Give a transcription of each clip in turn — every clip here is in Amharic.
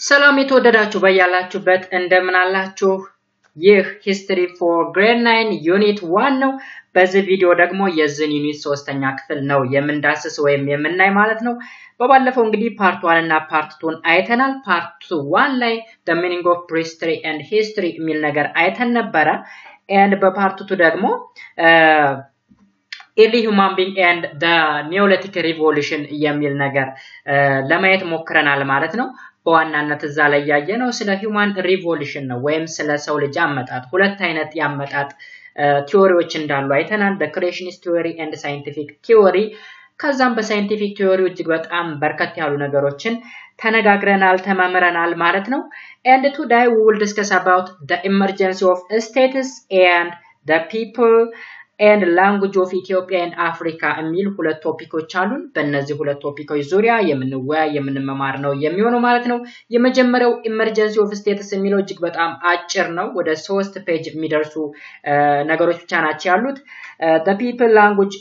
ሰላም የተወደዳችሁ በያላችሁበት እንደምን አላችሁ? ይህ history for grade nine unit one ነው። በዚህ ቪዲዮ ደግሞ የዚህን unit ሶስተኛ ክፍል ነው የምንዳስስ ወይም የምናይ ማለት ነው። በባለፈው እንግዲህ part one እና part two ን አይተናል። part one ላይ the meaning of prehistory and history የሚል ነገር አይተን ነበረ። and በ part two ደግሞ early human being and the Neolithic Revolution የሚል ነገር ለማየት ሞክረናል ማለት ነው። በዋናነት እዛ ላይ ያየነው ስለ human evolution ነው ወይም ስለ ሰው ልጅ አመጣጥ። ሁለት አይነት የአመጣጥ theory ዎች እንዳሉ አይተናል። በ creationist theory and scientific theory። ከዛም በ scientific theory እጅግ በጣም በርከት ያሉ ነገሮችን ተነጋግረናል፣ ተማምረናል ማለት ነው። and today we'll discuss about emergence of states and people and language of Ethiopia and Africa የሚል ሁለት topic ኦች አሉን። በእነዚህ ሁለት topic ኦች ዙሪያ የምንወያይ የምንመማር ነው የሚሆነው ማለት ነው። የመጀመሪያው emergence of states የሚለው እጅግ በጣም አጭር ነው። ወደ ሶስት page የሚደርሱ ነገሮች ብቻ ናቸው ያሉት። people language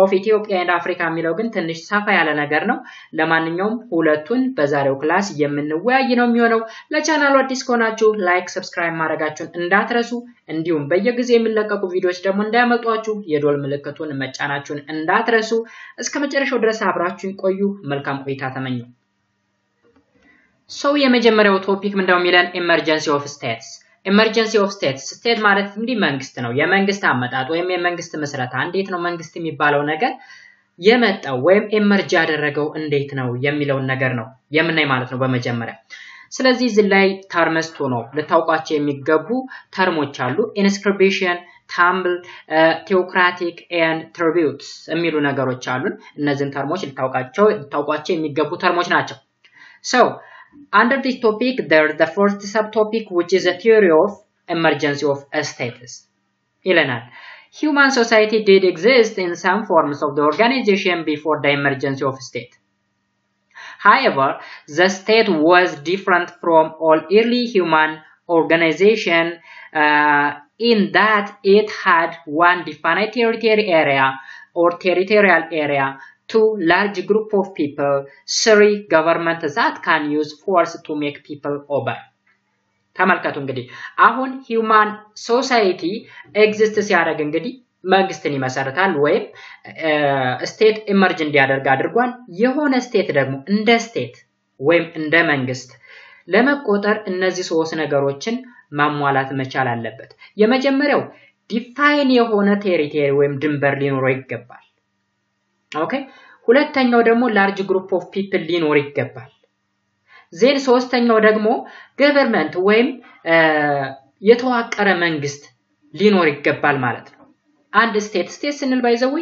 of Ethiopia and Africa የሚለው ግን ትንሽ ሰፋ ያለ ነገር ነው። ለማንኛውም ሁለቱን በዛሬው class የምንወያይ ነው የሚሆነው። ለቻናሉ አዲስ ከሆናችሁ like፣ subscribe ማድረጋችሁን እንዳትረሱ እንዲሁም በየጊዜ የሚለቀቁ ቪዲዮዎች ደግሞ እንዳያመልጧችሁ የደወል ምልክቱን መጫናችሁን እንዳትረሱ። እስከ መጨረሻው ድረስ አብራችሁን ቆዩ። መልካም ቆይታ ተመኙ። ሰው የመጀመሪያው topic ምንድነው የሚለን emergence of states። Emergence of states state ማለት እንግዲህ መንግስት ነው። የመንግስት አመጣጥ ወይም የመንግስት ምስረታ እንዴት ነው መንግስት የሚባለው ነገር የመጣው ወይም emerge ያደረገው እንዴት ነው የሚለውን ነገር ነው የምናይ ማለት ነው በመጀመሪያ ስለዚህ እዚህ ላይ terms ኦቹ ነው ልታውቋቸው የሚገቡ term ኦች አሉ። inscription፣ ታምብል፣ theocratic and tributes የሚሉ ነገሮች አሉን። እነዚህን ተርሞች ልታውቋቸው የሚገቡ ተርሞች ናቸው። ሰው under this topic there the first subtopic which is a theory of emergency of status ይለናል። Human society did exist in some forms of the organization before the emergency of state. However, the state was different from all early human organization uh, in that it had one definite territory area or territorial area, two large group of people, three government that can use force to make people obey. ተመልከቱ እንግዲህ አሁን human society exist ሲያደርግ እንግዲህ መንግስትን ይመሰርታል ወይም state emerge እንዲያደርግ አድርጓል። የሆነ state ደግሞ እንደ state ወይም እንደ መንግስት ለመቆጠር እነዚህ ሶስት ነገሮችን ማሟላት መቻል አለበት። የመጀመሪያው defined የሆነ territory ወይም ድንበር ሊኖረው ይገባል። okay። ሁለተኛው ደግሞ large group of people ሊኖር ይገባል። then ሶስተኛው ደግሞ government ወይም የተዋቀረ መንግስት ሊኖር ይገባል ማለት ነው። አንድ state state ስንል by the way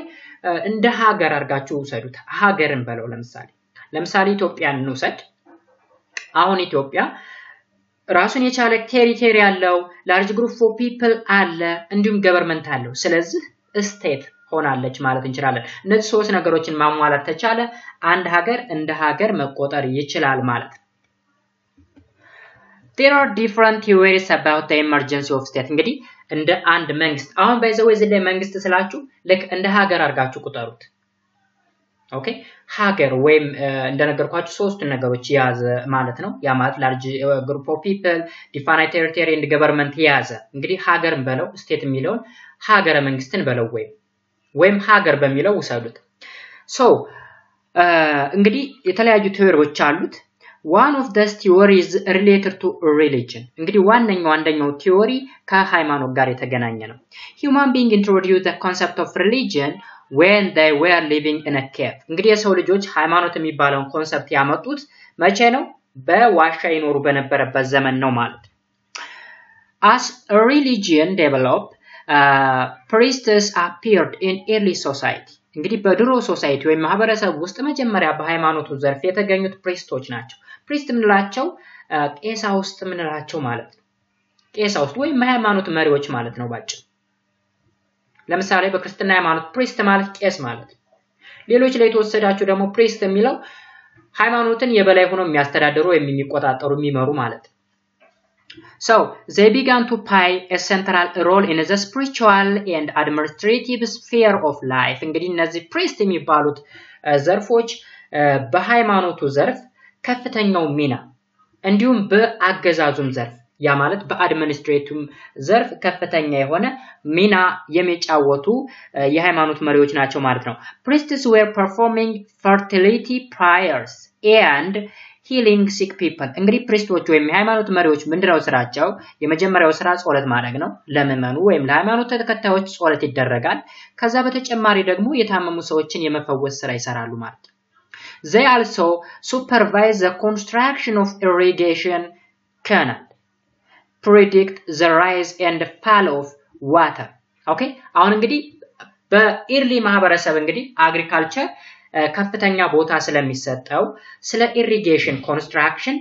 እንደ ሀገር አድርጋችሁ ውሰዱት። ሀገርን በለው ለምሳሌ ለምሳሌ ኢትዮጵያን እንውሰድ። አሁን ኢትዮጵያ ራሱን የቻለ territory አለው፣ large group of people አለ፣ እንዲሁም government አለው። ስለዚህ state ሆናለች ማለት እንችላለን። እነዚህ ሶስት ነገሮችን ማሟላት ከቻለ አንድ ሀገር እንደ ሀገር መቆጠር ይችላል ማለት ነው። there are different theories about the emergence of state እንግዲህ እንደ አንድ መንግስት አሁን by the way እዚህ ላይ መንግስት ስላችሁ ልክ እንደ ሀገር አድርጋችሁ ቁጠሩት። okay ሀገር ወይም እንደነገርኳችሁ ሶስቱን ነገሮች የያዘ ማለት ነው። ያ ማለት large group of people defined territory and government የያዘ እንግዲህ ሀገርን በለው state የሚለውን ሀገረ መንግስትን በለው ወይም ወይም ሀገር በሚለው ውሰዱት። so እንግዲህ የተለያዩ theory ዎች አሉት። one of this theories related to religion እንግዲህ ዋነኛው አንደኛው theory ከሃይማኖት ጋር የተገናኘ ነው። human being introduce concept of religion when they were living in cave እንግዲህ የሰው ልጆች ሃይማኖት የሚባለውን concept ያመጡት መቼ ነው? በዋሻ ይኖሩ በነበረበት ዘመን ነው ማለት as religion develop priests appeared in early society እንግዲህ በድሮ society ወይም ማህበረሰብ ውስጥ መጀመሪያ በሃይማኖቱ ዘርፍ የተገኙት priest ኦች ናቸው። priest የምንላቸው ቄሳውስት የምንላቸው ማለት ነው። ቄሳውስት ወይም የሃይማኖት መሪዎች ማለት ነው ባጭሩ። ለምሳሌ በክርስትና ሃይማኖት priest ማለት ቄስ ማለት ነው። ሌሎች ላይ የተወሰዳቸው ደግሞ priest የሚለው ሃይማኖትን የበላይ ሆነው የሚያስተዳድሩ ወይም የሚቆጣጠሩ የሚመሩ ማለት ነው። So they began to play a central role in the spiritual and administrative sphere of life. እንግዲህ እነዚህ priest የሚባሉት ዘርፎች በሃይማኖቱ ዘርፍ ከፍተኛው ሚና እንዲሁም በአገዛዙም ዘርፍ ያ ማለት በ administrative ዘርፍ ከፍተኛ የሆነ ሚና የሚጫወቱ የሃይማኖት መሪዎች ናቸው ማለት ነው። priests were performing fertility prayers and healing sick people። እንግዲህ priest ኦች ወይም የሃይማኖት መሪዎች ምንድነው ስራቸው? የመጀመሪያው ስራ ጸሎት ማድረግ ነው። ለምዕመኑ ወይም ለሃይማኖት ተከታዮች ጸሎት ይደረጋል። ከዛ በተጨማሪ ደግሞ የታመሙ ሰዎችን የመፈወስ ስራ ይሰራሉ ማለት ነው። they also supervise the construction of irrigation canal predict the rise and fall of water okay አሁን እንግዲህ በ early ማህበረሰብ እንግዲህ agriculture ከፍተኛ ቦታ ስለሚሰጠው ስለ irrigation construction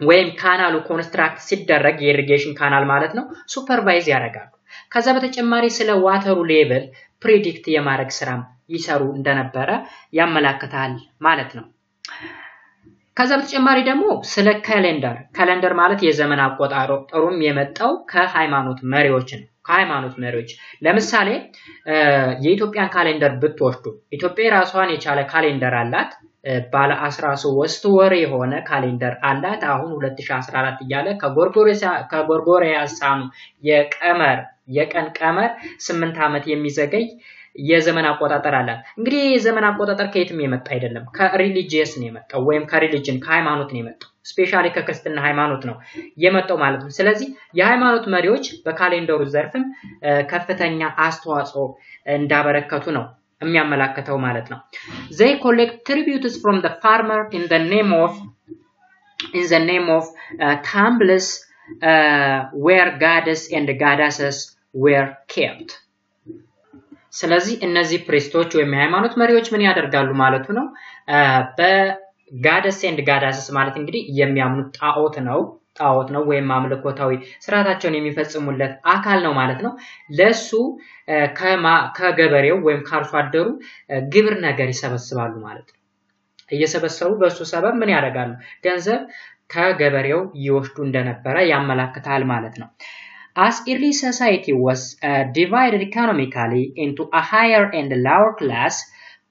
ወይም canal ኡ construct ሲደረግ የ irrigation canal ማለት ነው supervise ያደርጋሉ። ከዛ በተጨማሪ ስለ water ኡ level predict የማድረግ ስራም ይሰሩ እንደነበረ ያመላክታል ማለት ነው። ከዛ በተጨማሪ ደግሞ ስለ calendar calendar ማለት የዘመን አቆጣጠሩም የመጣው ከሃይማኖት መሪዎች ነው። ከሃይማኖት መሪዎች ለምሳሌ የኢትዮጵያን calendar ብትወስዱ ኢትዮጵያ የራሷን የቻለ calendar አላት። ባለ 13 ወር የሆነ calendar አላት። አሁን 2014 እያለ ከጎርጎሪያሳኑ የቀመር የቀን ቀመር 8 ዓመት የሚዘገይ የዘመን አቆጣጠር አላት። እንግዲህ የዘመን አቆጣጠር ከየትም የመጣ አይደለም፣ ከ religious ነው የመጣው ወይም ከ religion ከሃይማኖት ነው የመጣው። specially ከክርስትና ሃይማኖት ነው የመጣው ማለት ነው። ስለዚህ የሃይማኖት መሪዎች በ calendar ኡ ዘርፍም ከፍተኛ አስተዋጽኦ እንዳበረከቱ ነው የሚያመላክተው ማለት ነው። tributes from the farmer in the name of in the name of uh, temples uh, where gods and goddesses were kept ስለዚህ እነዚህ priest ኦች ወይም የሃይማኖት መሪዎች ምን ያደርጋሉ ማለቱ ነው በ gods and goddesses ማለት እንግዲህ የሚያምኑት ጣዖት ነው ጣዖት ነው ወይም አምልኮታዊ ስርዓታቸውን የሚፈጽሙለት አካል ነው ማለት ነው። ለሱ ከገበሬው ወይም ከአርሶ አደሩ ግብር ነገር ይሰበስባሉ ማለት ነው። እየሰበሰቡ በሱ ሰበብ ምን ያደርጋሉ? ገንዘብ ከገበሬው ይወስዱ እንደነበረ ያመላክታል ማለት ነው። As early society was uh, divided economically into a higher and lower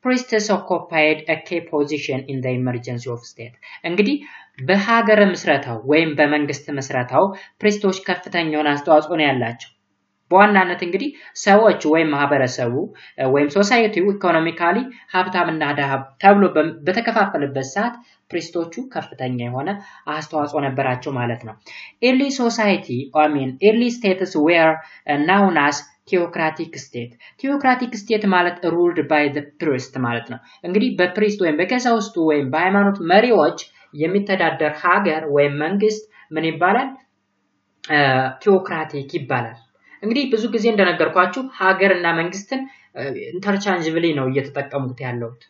a key position in the emergency of state. እንግዲህ በሀገረ ምስረታው ወይም በመንግስት ምስረታው ፕሪስቶች ከፍተኛውን አስተዋጽኦ ነው ያላቸው። በዋናነት እንግዲህ ሰዎች ወይም ማህበረሰቡ ወይም society ው economically ሀብታምና ድሃ ተብሎ በተከፋፈለበት ሰዓት priest ኦቹ ከፍተኛ የሆነ አስተዋጽኦ ነበራቸው ማለት ነው። early society mean early states were known as theocratic state theocratic state ማለት ruled by the priest ማለት ነው። እንግዲህ በ priest ወይም በቀሳውስቱ ወይም በሃይማኖት መሪዎች የሚተዳደር ሀገር ወይም መንግስት ምን ይባላል? theocratic ይባላል። እንግዲህ ብዙ ጊዜ እንደነገርኳችሁ ሀገር እና መንግስትን interchangeably ነው እየተጠቀሙት ያለሁት።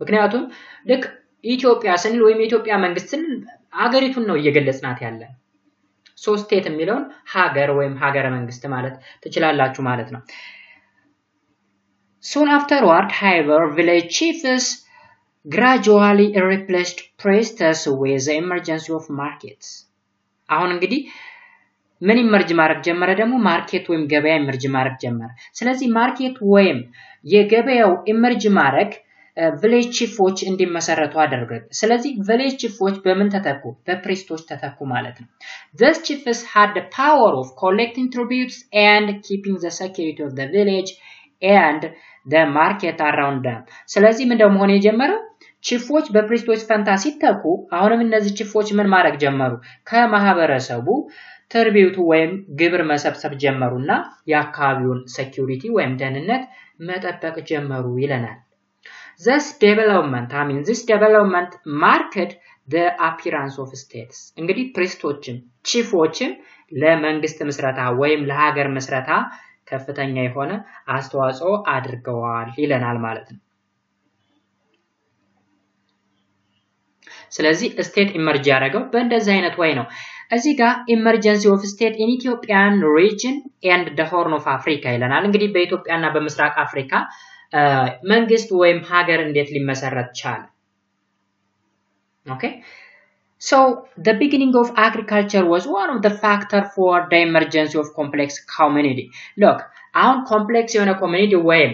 ምክንያቱም ልክ ኢትዮጵያ ስንል ወይም የኢትዮጵያ መንግስት ስንል ሀገሪቱን ነው እየገለጽናት ያለን። so state የሚለውን ሀገር ወይም ሀገረ መንግስት ማለት ትችላላችሁ ማለት ነው። afterward, however, village chiefs gradually replaced priests with the emergence of markets. አሁን እንግዲህ ምን emerge ማድረግ ጀመረ ደግሞ market ወይም ገበያ emerge ማድረግ ጀመረ። ስለዚህ market ወይም የገበያው emerge ማድረግ village chiefኦች እንዲመሰረቱ አደረገ። ስለዚህ village chiefኦች በምን ተተኩ? በ priestኦች ተተኩ ማለት ነው። These chiefs had the power of collecting tributes and keeping the security of the village and the market around them. ስለዚህ ምን መሆን የጀመረው chiefኦች በ priestኦች ፈንታ ሲተኩ፣ አሁንም እነዚህ chiefኦች ምን ማድረግ ጀመሩ? ከማህበረሰቡ tribute ወይም ግብር መሰብሰብ ጀመሩና የአካባቢውን security ወይም ደህንነት መጠበቅ ጀመሩ ይለናል። This development, I mean, this development marked the appearance of states. እንግዲህ priestኦችም chiefኦችም ለመንግስት ምስረታ ወይም ለሀገር ምስረታ ከፍተኛ የሆነ አስተዋጽኦ አድርገዋል ይለናል ማለት ነው። ስለዚህ state emerge ያደረገው በእንደዚህ አይነት way ነው። እዚህ ጋር emergency of state in Ethiopian region and the Horn of Africa ይለናል። እንግዲህ በኢትዮጵያና በምስራቅ አፍሪካ መንግስት ወይም ሀገር እንዴት ሊመሰረት ቻለ? okay so the beginning of agriculture was one of the factor for the emergency of complex community look አሁን complex የሆነ community ወይም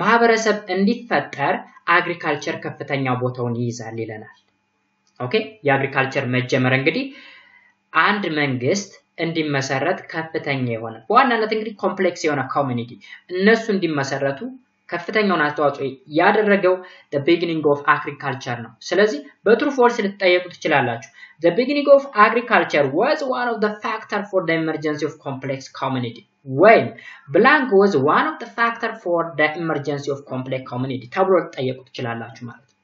ማህበረሰብ እንዲፈጠር agriculture ከፍተኛ ቦታውን ይይዛል ይለናል። okay የ agriculture መጀመር እንግዲህ አንድ መንግስት እንዲመሰረት ከፍተኛ የሆነ በዋናነት እንግዲህ complex የሆነ community እነሱ እንዲመሰረቱ ከፍተኛውን አስተዋጽኦ ያደረገው the beginning of agriculture ነው። ስለዚህ በ true false ልትጠየቁ ትችላላችሁ። the beginning of agriculture was one of the factor for the emergency of complex community ወይም blank was one of the factor for the emergency of complex community ተብሎ ልትጠየቁ ትችላላችሁ ማለት ነው።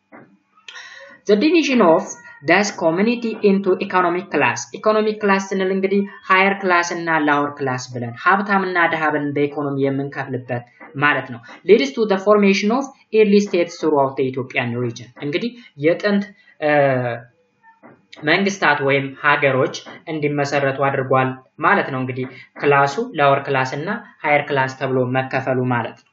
the division of those community into economic class economic class ስንል እንግዲህ higher class እና lower class ብለን ሀብታምና ድሃ ብለን በኢኮኖሚ የምንከፍልበት ማለት ነው። leads to formation of early states throughout Ethiopian region እንግዲህ የጥንት መንግስታት ወይም ሀገሮች እንዲመሰረቱ አድርጓል ማለት ነው። እንግዲህ classኡ lower class እና higher class ተብሎ መከፈሉ ማለት ነው።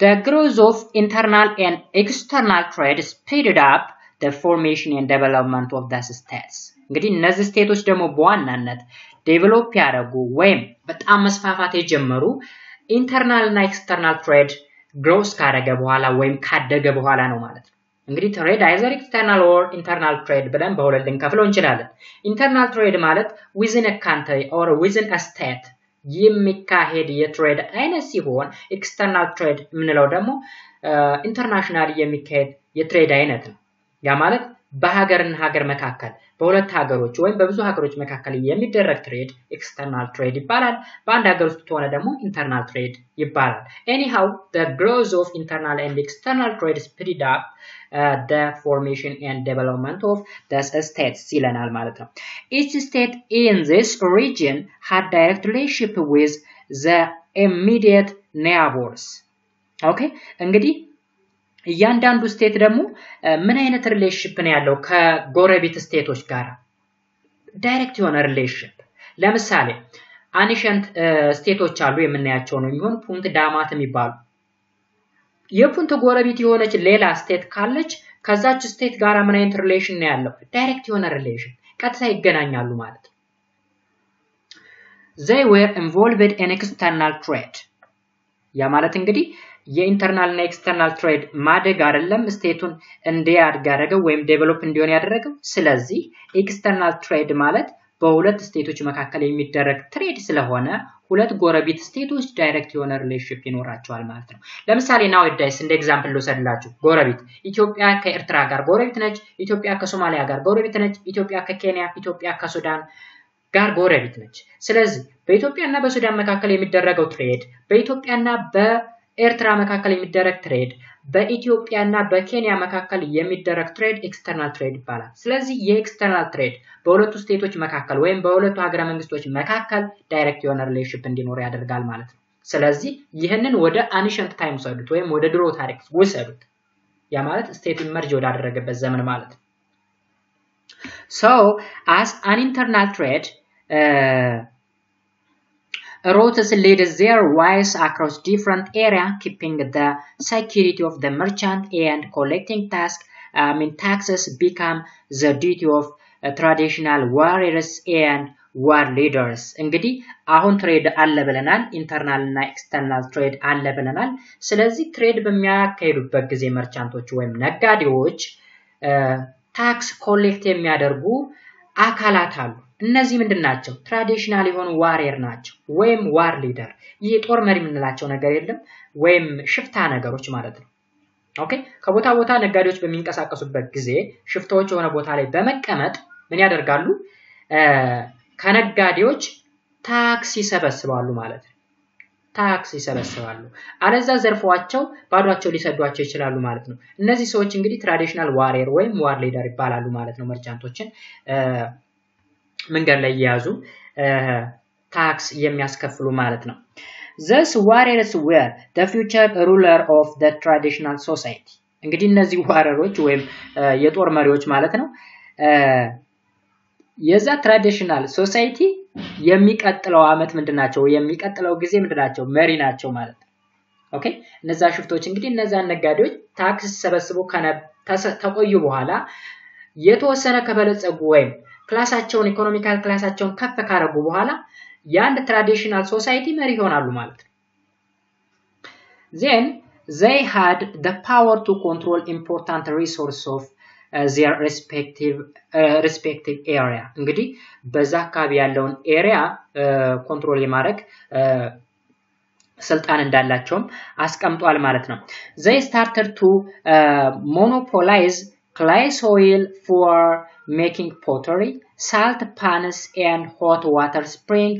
The growth of internal and external trade speeded up the formation and development of the states. እንግዲህ እነዚህ stateኦች ደግሞ በዋናነት develop ያደረጉ ወይም በጣም መስፋፋት የጀመሩ internal እና external trade growth ካደረገ በኋላ ወይም ካደገ በኋላ ነው ማለት ነው። እንግዲህ trade either external or internal trade ብለን በሁለት ልንከፍለው እንችላለን። internal trade ማለት within country or within state የሚካሄድ የ trade አይነት ሲሆን external trade የምንለው ደግሞ international የሚካሄድ የ trade አይነት ነው። ያ ማለት በሀገርና ሀገር መካከል በሁለት ሀገሮች ወይም በብዙ ሀገሮች መካከል የሚደረግ trade external trade ይባላል። በአንድ ሀገር ውስጥ ከሆነ ደግሞ ኢንተርናል ትሬድ ይባላል። ኤኒሃው of internal and external trade speeded up uh, the formation and development of the states ይለናል ማለት ነው። Each state in this region had direct relationship with the immediate neighbors. ኦኬ እንግዲህ እያንዳንዱ ስቴት ደግሞ ምን አይነት ሪሌሽንሽፕ ነው ያለው ከጎረቤት ስቴቶች ጋር? direct የሆነ relationship። ለምሳሌ ancient stateኦች አሉ የምናያቸው ነው የሚሆን ፑንት ዳማት የሚባሉ የፑንት ጎረቤት የሆነች ሌላ state ካለች ከዛች state ጋር ምን አይነት relation ነው ያለው? direct የሆነ relation፣ ቀጥታ ይገናኛሉ ማለት ነው። they were involved in external trade ያ ማለት እንግዲህ የ internal እና external trade ማደግ አይደለም stateኡን እንዲያድግ ያደረገው ወይም develop እንዲሆን ያደረገው። ስለዚህ external trade ማለት በሁለት stateኦች መካከል የሚደረግ trade ስለሆነ ሁለት ጎረቤት stateኦች direct የሆነ relationship ይኖራቸዋል ማለት ነው። ለምሳሌ nowadays እንደ example ልውሰድላችሁ። ጎረቤት ኢትዮጵያ ከኤርትራ ጋር ጎረቤት ነች። ኢትዮጵያ ከሶማሊያ ጋር ጎረቤት ነች። ኢትዮጵያ ከኬንያ፣ ኢትዮጵያ ከሱዳን ጋር ጎረቤት ነች። ስለዚህ በኢትዮጵያና በሱዳን መካከል የሚደረገው trade በኢትዮጵያና በኤርትራ መካከል የሚደረግ trade በኢትዮጵያና በኬንያ መካከል የሚደረግ trade external trade ይባላል። ስለዚህ የ external trade በሁለቱ stateኦች መካከል ወይም በሁለቱ ሀገረ መንግስቶች መካከል direct የሆነ relationship እንዲኖር ያደርጋል ማለት ነው። ስለዚህ ይህንን ወደ ancient time ውሰዱት ወይም ወደ ድሮ ታሪክ ውሰዱት። ያ ማለት state emerge ወዳደረገበት ዘመን ማለት ነው። as an internal trade, uh, routes lead their ways across different area, keeping the security of the merchant and collecting tax, I mean, taxes become the duty of uh, traditional warriors and war leaders እንግዲህ አሁን trade አለ ብለናል። internal እና external trade አለ ብለናል። ስለዚህ trade በሚያካሂዱበት ጊዜ merchantኦች ወይም ነጋዴዎች tax collect የሚያደርጉ አካላት አሉ። እነዚህ ምንድን ናቸው? traditional የሆኑ warrior ናቸው ወይም war leader። ይህ ጦር መሪ የምንላቸው ነገር የለም ወይም ሽፍታ ነገሮች ማለት ነው። okay ከቦታ ቦታ ነጋዴዎች በሚንቀሳቀሱበት ጊዜ ሽፍታዎች የሆነ ቦታ ላይ በመቀመጥ ምን ያደርጋሉ? ከነጋዴዎች tax ይሰበስባሉ ማለት ነው። tax ይሰበስባሉ። አለዚያ ዘርፈዋቸው ባዷቸውን ሊሰዷቸው ይችላሉ ማለት ነው። እነዚህ ሰዎች እንግዲህ traditional warrior ወይም war leader ይባላሉ ማለት ነው። merchantኦችን መንገድ ላይ እየያዙ tax የሚያስከፍሉ ማለት ነው። These warriors were the future ruler of the traditional society እንግዲህ እነዚህ warrior ኦች ወይም የጦር መሪዎች ማለት ነው የዛ traditional society የሚቀጥለው አመት ምንድን ናቸው? የሚቀጥለው ጊዜ ምንድን ናቸው? መሪ ናቸው ማለት ነው። Okay እነዛ ሽፍቶች እንግዲህ እነዛን ነጋዴዎች tax ሲሰበስቡ ተቆዩ በኋላ የተወሰነ ከበለጸጉ ወይም class ኣቸውን economical class ኣቸውን ከፍ ካረጉ በኋላ የአንድ traditional society መሪ ይሆናሉ ማለት ነው። Then they had the power to control important resource of their respective area እንግዲህ በዛ አካባቢ ያለውን area control የማድረግ ስልጣን እንዳላቸውም አስቀምጧል ማለት ነው። They started to monopolize clay soil for making pottery salt pans and hot water spring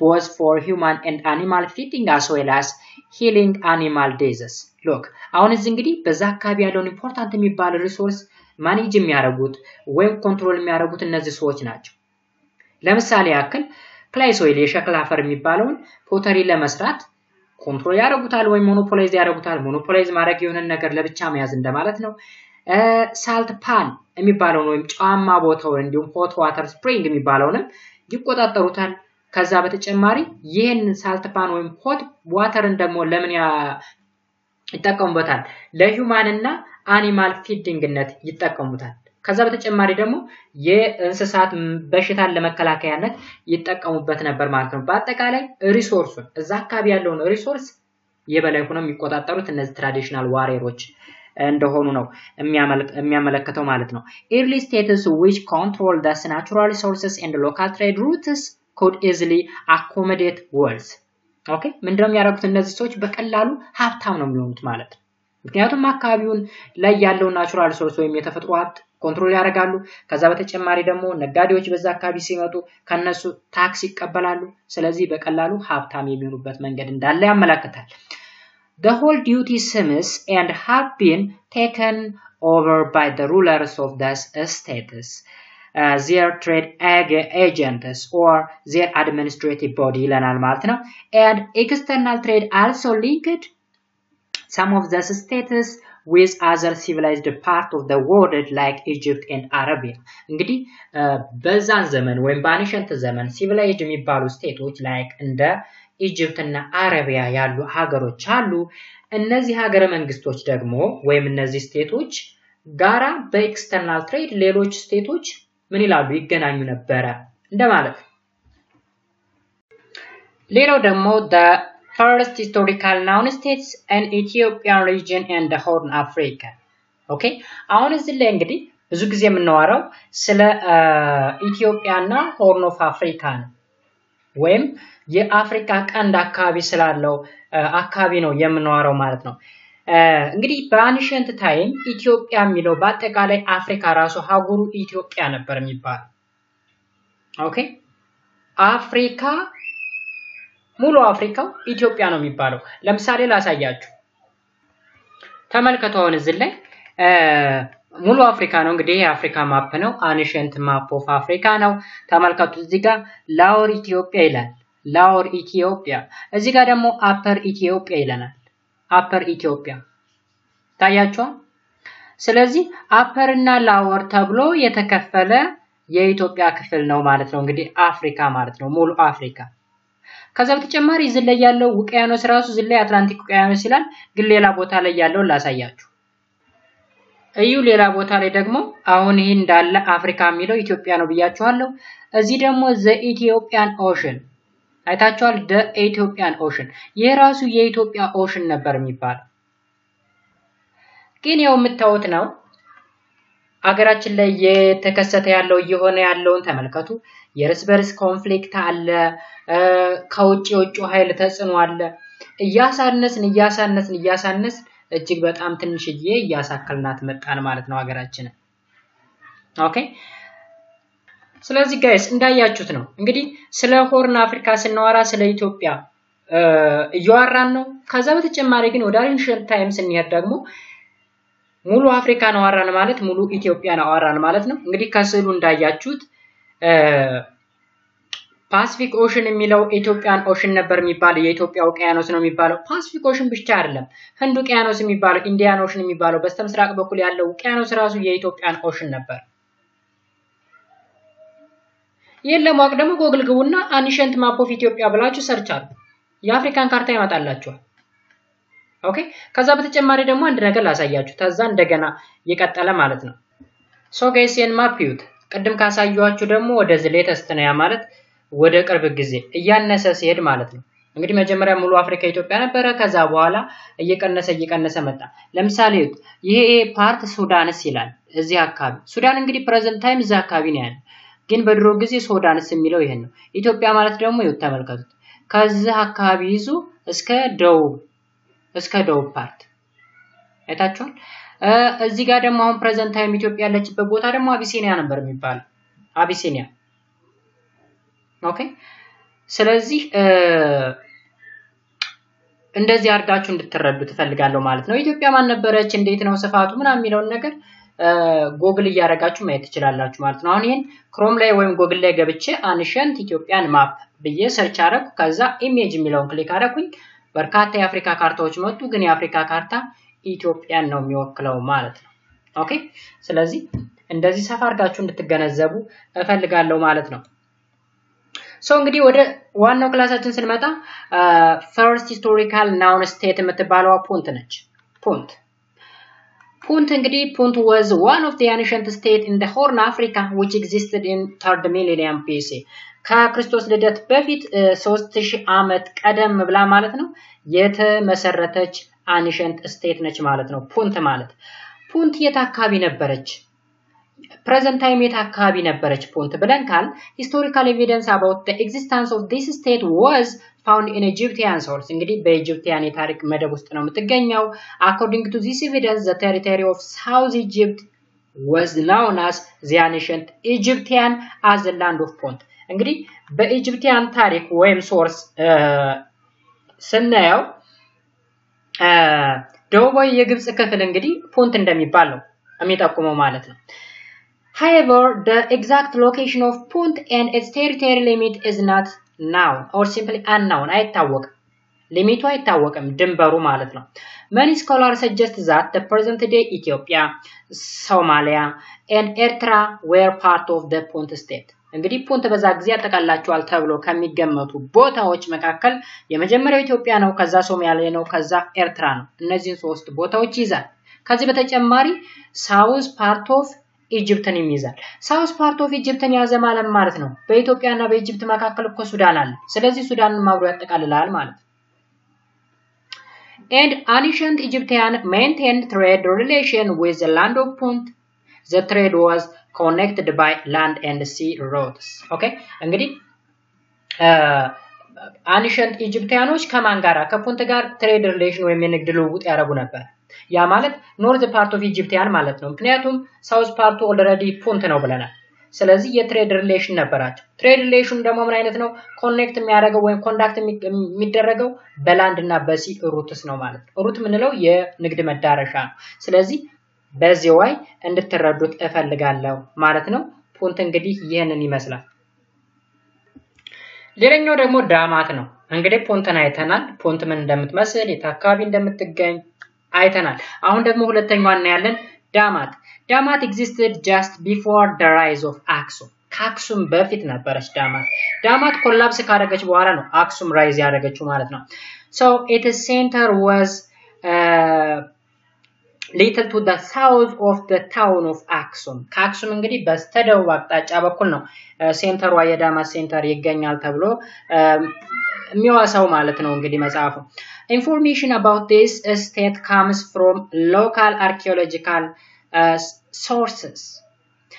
both for human and animal feeding as well as healing animal disease Look አሁን እዚህ እንግዲህ በዛ አካባቢ ያለውን important የሚባል resource manage የሚያደርጉት ወይም control የሚያደርጉት እነዚህ ሰዎች ናቸው። ለምሳሌ ያክል clay soil የሸክላ አፈር የሚባለውን pottery ለመስራት control ያደርጉታል ወይም monopolize ያደርጉታል። monopolize ማድረግ የሆነን ነገር ለብቻ መያዝ እንደማለት ነው። salt pan የሚባለውን ወይም ጨዋማ ቦታውን እንዲሁም hot water spring የሚባለውንም ይቆጣጠሩታል። ከዛ በተጨማሪ ይህን salt pan ወይም hot water ን ደግሞ ለምን ይጠቀሙበታል? ለ human እና animal feeding ነት ይጠቀሙታል። ከዛ በተጨማሪ ደግሞ የእንስሳት በሽታን ለመከላከያነት ይጠቀሙበት ነበር ማለት ነው። በአጠቃላይ resource ኡን እዛ አካባቢ ያለውን resource የበላይ ሆነው የሚቆጣጠሩት እነዚህ traditional warrior ኦች እንደሆኑ ነው የሚያመለክተው ማለት ነው። Early states which control those natural resources and local trade routes could easily accommodate wealth okay ምንድነው የሚያደርጉት እነዚህ ሰዎች በቀላሉ ሀብታም ነው የሚሆኑት ማለት ነው። ምክንያቱም አካባቢውን ላይ ያለውን natural resource ወይም የተፈጥሮ ሀብት control ያደርጋሉ። ከዛ በተጨማሪ ደግሞ ነጋዴዎች በዛ አካባቢ ሲመጡ ከነሱ tax ይቀበላሉ። ስለዚህ በቀላሉ ሀብታም የሚሆኑበት መንገድ እንዳለ ያመለክታል። The whole duty seems and have been taken over by the rulers of the states. Uh, their trade agents or their administrative body ይለናል ማለት ነው። And external trade also linked some of the states with other civilized part of the world like Egypt and Arabia እንግዲህ በዛን ዘመን ወይም በአንሸንት ዘመን ሲቪላይዝድ የሚባሉ ስቴቶች ላይክ እንደ ኢጅፕት እና አረቢያ ያሉ ሀገሮች አሉ። እነዚህ ሀገረ መንግስቶች ደግሞ ወይም እነዚህ state ኦች ጋራ በ external trade ሌሎች state ኦች ምን ይላሉ? ይገናኙ ነበረ እንደማለት። ሌላው ደግሞ first historical known states in Ethiopian region and Horn Africa okay? አሁን እዚህ ላይ እንግዲህ ብዙ ጊዜ የምናወራው ስለ ኢትዮጵያ እና Horn of Africa ነው ወይም የአፍሪካ ቀንድ አካባቢ ስላለው አካባቢ ነው የምናወራው ማለት ነው። እንግዲህ በ ancient time ኢትዮጵያ የሚለው በአጠቃላይ አፍሪካ ራሱ ሀጉሩ ኢትዮጵያ ነበር የሚባለው። Okay አፍሪካ ሙሉ አፍሪካው ኢትዮጵያ ነው የሚባለው። ለምሳሌ ላሳያችሁ። ተመልከቱ አሁን እዚህ ላይ ሙሉ አፍሪካ ነው እንግዲህ የአፍሪካ map ነው። Ancient map of Africa ነው። ተመልከቱ እዚህ ጋር Lower Ethiopia ይላል። Lower Ethiopia። እዚህ ጋር ደግሞ Upper Ethiopia ይለናል። Upper Ethiopia ታያችኋል። ስለዚህ Upper እና Lower ተብሎ የተከፈለ የኢትዮጵያ ክፍል ነው ማለት ነው። እንግዲህ አፍሪካ ማለት ነው ሙሉ አፍሪካ። ከዛ በተጨማሪ እዚህ ላይ ያለው ውቅያኖስ ራሱ እዚህ አትላንቲክ ውቅያኖስ ይላል፣ ግን ሌላ ቦታ ላይ ያለውን ላሳያችሁ። እዩ ሌላ ቦታ ላይ ደግሞ አሁን ይህ እንዳለ አፍሪካ የሚለው ኢትዮጵያ ነው ብያችኋለሁ። እዚህ ደግሞ the Ethiopian Ocean አይታችኋል። The Ethiopian Ocean ይህ ራሱ የኢትዮጵያ Ocean ነበር የሚባለው። ግን ያው የምታዩት ነው አገራችን ላይ የተከሰተ ያለው እየሆነ ያለውን ተመልከቱ። የእርስ በርስ conflict አለ፣ ከውጭ የውጭ ኃይል ተጽዕኖ አለ። እያሳነስን እያሳነስን እያሳነስን እጅግ በጣም ትንሽዬ እያሳነስናት መጣን ማለት ነው ሀገራችንን። Okay ስለዚህ guys እንዳያችሁት ነው እንግዲህ ስለ Horn Africa ስናወራ ስለ ኢትዮጵያ እያወራን ነው። ከዛ በተጨማሪ ግን ወደ ancient time ስንሄድ ደግሞ ሙሉ አፍሪካን አወራን ማለት ሙሉ ኢትዮጵያን አወራን ማለት ነው። እንግዲህ ከስዕሉ እንዳያችሁት Pacific Ocean የሚለው Ethiopian Ocean ነበር የሚባለው የኢትዮጵያ ውቅያኖስ ነው የሚባለው። Pacific Ocean ብቻ አይደለም፣ ህንድ ውቅያኖስ የሚባለው Indian Ocean የሚባለው በስተምስራቅ በኩል ያለው ውቅያኖስ ራሱ የ Ethiopian Ocean ነበር። ይህን ለማወቅ ደግሞ ጎግል ግቡና ancient map of Ethiopia ብላችሁ search በሉ። የአፍሪካን ካርታ ይመጣላችኋል። Okay ከዛ በተጨማሪ ደግሞ አንድ ነገር ላሳያችሁ። ከዛ እንደገና የቀጠለ ማለት ነው። So guys ይህን map ይዩት። ቅድም ካሳየኋችሁ ደግሞ ወደዚህ latest ነው ያ ማለት ወደ ቅርብ ጊዜ እያነሰ ሲሄድ ማለት ነው። እንግዲህ መጀመሪያ ሙሉ አፍሪካ ኢትዮጵያ ነበረ። ከዛ በኋላ እየቀነሰ እየቀነሰ መጣ። ለምሳሌ ይሄ part Sudans ይላል እዚህ አካባቢ። ሱዳን እንግዲህ present time እዚህ አካባቢ ነው ያለ፣ ግን በድሮ ጊዜ ሱዳንስ የሚለው ይሄን ነው። ኢትዮጵያ ማለት ደግሞ ይኸው ተመልከቱት፣ ከዚህ አካባቢ ይዞ እስከ ደቡብ እስከ ደቡብ part አይታችኋል። እዚህ ጋር ደግሞ አሁን present time ኢትዮጵያ ያለችበት ቦታ ደግሞ አቢሲኒያ ነበር የሚባለው አቢሲኒያ። okay ስለዚህ እንደዚህ አድርጋችሁ እንድትረዱ ትፈልጋለሁ ማለት ነው። ኢትዮጵያ ማን ነበረች፣ እንዴት ነው ስፋቱ ምናምን የሚለውን ነገር ጎግል እያደረጋችሁ ማየት ትችላላችሁ ማለት ነው። አሁን ይህን ክሮም ላይ ወይም ጎግል ላይ ገብቼ ancient Ethiopian map ብዬ search አደረኩ። ከዛ image የሚለውን click አደረኩኝ። በርካታ የአፍሪካ ካርታዎች መጡ፣ ግን የአፍሪካ ካርታ ኢትዮጵያን ነው የሚወክለው ማለት ነው። okay ስለዚህ እንደዚህ ሰፋ አድርጋችሁ እንድትገነዘቡ እፈልጋለሁ ማለት ነው። so እንግዲህ ወደ ዋናው class ኣችን ስንመጣ first historical known state የምትባለዋ ፑንት ነች። ፑንት ፑንት እንግዲህ Punt was one of ancient state in Horn Africa which existed in third millennium BC ከክርስቶስ ልደት በፊት ሶስት ሺህ ዓመት ቀደም ብላ ማለት ነው የተመሰረተች ancient state ነች ማለት ነው። ፑንት ማለት ፑንት የት አካባቢ ነበረች? present time የት አካባቢ ነበረች ፑንት ብለን ካል historical evidence about the existence of this state was found in Egyptian source እንግዲህ በ Egyptian የታሪክ መደብ ውስጥ ነው የምትገኘው። According to this evidence the territory of South Egypt was known as the ancient Egyptian as the land of Punt እንግዲህ በ Egyptian ታሪክ ወይም source ስናየው ደቡባዊ የግብፅ ክፍል እንግዲህ ፑንት እንደሚባል ነው የሚጠቁመው ማለት ነው። However, the exact location of Punt and its territory limit is not known or simply unknown. አይታወቅም። limit ኡ አይታወቅም፣ ድንበሩ ማለት ነው። Many scholars suggest that the present day Ethiopia, Somalia and Eritrea were part of the Punt state. እንግዲህ ፑንት በዛ ጊዜ ያጠቃላቸዋል ተብሎ ከሚገመቱ ቦታዎች መካከል የመጀመሪያው ኢትዮጵያ ነው፣ ከዛ ሶማሊያ ነው፣ ከዛ ኤርትራ ነው። እነዚህን ሶስት ቦታዎች ይዛል። ከዚህ በተጨማሪ south part of Egypt ን ይይዛል። south part of Egypt ን ያዘ ማለት ማለት ነው በኢትዮጵያ እና በ Egypt መካከል እኮ ሱዳን አለ። ስለዚህ ሱዳንን አብሮ ያጠቃልላል ማለት ነው። And ancient Egyptian maintained trade relation with the land of Punt the trade was connected by land and sea roads። okay እንግዲህ ancient Egyptian ኦች ከማን ጋራ ከፑንት ጋር trade relation ወይም የንግድ ልውውጥ ያደረጉ ነበር። ያ ማለት north part of Egyptian ማለት ነው። ምክንያቱም south part ኡ already ፑንት ነው ብለናል። ስለዚህ የ trade relation ነበራቸው። trade relation ደግሞ ምን አይነት ነው? connect የሚያደርገው ወይም conduct የሚደረገው በ land እና በ sea routes ነው ማለት ነው። route የምንለው የንግድ መዳረሻ ነው። ስለዚህ በዚህ way እንድትረዱት እፈልጋለሁ ማለት ነው። ፑንት እንግዲህ ይህንን ይመስላል። ሌላኛው ደግሞ ዳማት ነው። እንግዲህ ፑንትን አይተናል። ፑንት ምን እንደምትመስል የት አካባቢ እንደምትገኝ አይተናል። አሁን ደግሞ ሁለተኛዋ እናያለን። ዳማት Damat existed just before the rise of Aksum ከአክሱም በፊት ነበረች ዳማት። ዳማት collapse ካደረገች በኋላ ነው አክሱም rise ያደረገችው ማለት ነው። So its center was little to south of town of Aksum ከአክሱም እንግዲህ በስተደቡብ አቅጣጫ በኩል ነው center ኧሯ የዳማት center ይገኛል ተብሎ የሚያወሳው ማለት ነው እንግዲህ መጽሐፉ። Information about this state comes from local archaeological uh, sources.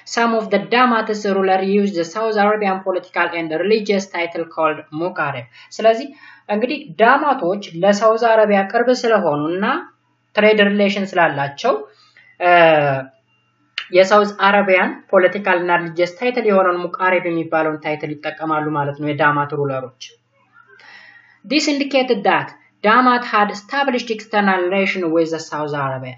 Some of the Damatis ruler used the South Arabian political and religious title called Mukareb. ስለዚህ እንግዲህ ዳማቶች ለ South Arabia ቅርብ ስለሆኑ እና trade relation ስላላቸው የ South Arabian political እና religious title የሆነውን ሙቃሬብ የሚባለውን title ይጠቀማሉ ማለት ነው የዳማት ruler ኦች። This indicated that Damat had established external relation with the South Arabia.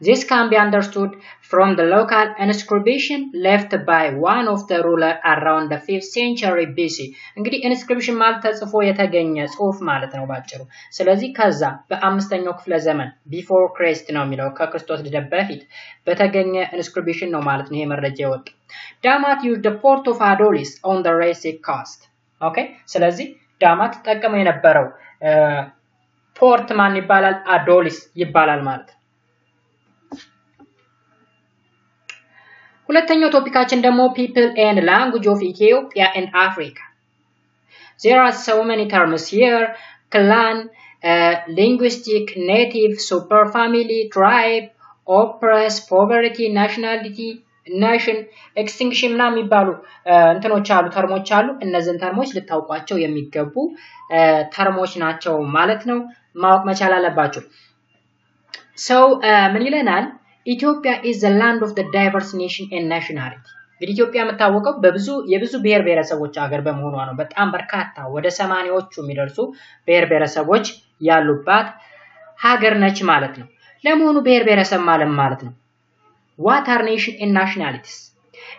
This can be understood from the local inscription left by one of the ruler around the 5th century BC. እንግዲህ ኢንስክሪፕሽን ማለት ተጽፎ የተገኘ ጽሁፍ ማለት ነው ባጭሩ። ስለዚህ ከዛ በአምስተኛው ክፍለ ዘመን ቢፎር ክራይስት ነው የሚለው ከክርስቶስ ልደት በፊት በተገኘ ኢንስክሪፕሽን ነው ማለት ነው ይሄ መረጃ የወጡ። ዳማት used the port of Adolis on the Red Sea coast. ኦኬ ስለዚህ ዳማት ትጠቀመው የነበረው port ማን ይባላል? አዶሊስ ይባላል ማለት ነው። ሁለተኛው topic ኣችን ደግሞ people and language of Ethiopia and Africa። are so many terms here clan uh, linguistic native super family tribe oppress poverty nationality nation extinction ምናምን የሚባሉ እንትኖች አሉ term ኦች አሉ። እነዚህን term ኦች ልታውቋቸው የሚገቡ term ኦች ናቸው ማለት ነው ማወቅ መቻል አለባቸው ሰው ምን ይለናል? Ethiopia is the land of diverse nation and nationality እንግዲህ ኢትዮጵያ የምታወቀው በብዙ የብዙ ብሔር ብሔረሰቦች ሀገር በመሆኗ ነው። በጣም በርካታ ወደ ሰማኒዎቹ የሚደርሱ ብሔር ብሔረሰቦች ያሉባት ሀገር ነች ማለት ነው። ለመሆኑ ብሔር ብሔረሰብ ማለት ማለት ነው What are nation and nationalities?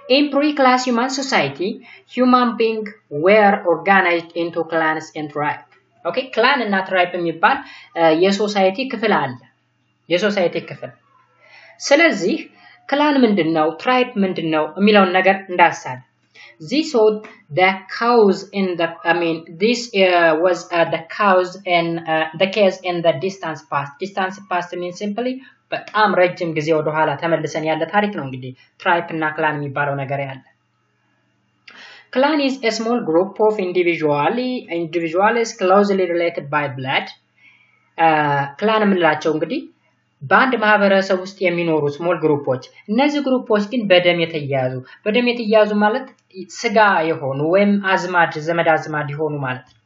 In pre-class human society, human beings were organized into clans and tribes. ኦኬ ክላን እና ትራይብ የሚባል የሶሳይቲ ክፍል አለ የሶሳይቲ ክፍል ስለዚህ ክላን ምንድን ነው ትራይብ ምንድን ነው የሚለውን ነገር እንዳሳለ this was the cause in the i mean this uh, was uh, the cause in uh, the case in the distance past distance past means simply በጣም ረጅም ጊዜ ወደኋላ ተመልሰን ያለ ታሪክ ነው። እንግዲህ tribe እና clan የሚባለው ነገር ያለ clan a small group of individually individuals closely related by blood clan የምንላቸው እንግዲህ በአንድ ማህበረሰብ ውስጥ የሚኖሩ small group ኦች። እነዚህ group ኦች ግን በደም የተያያዙ በደም የተያያዙ ማለት ስጋ የሆኑ ወይም አዝማድ ዘመድ አዝማድ የሆኑ ማለት ነው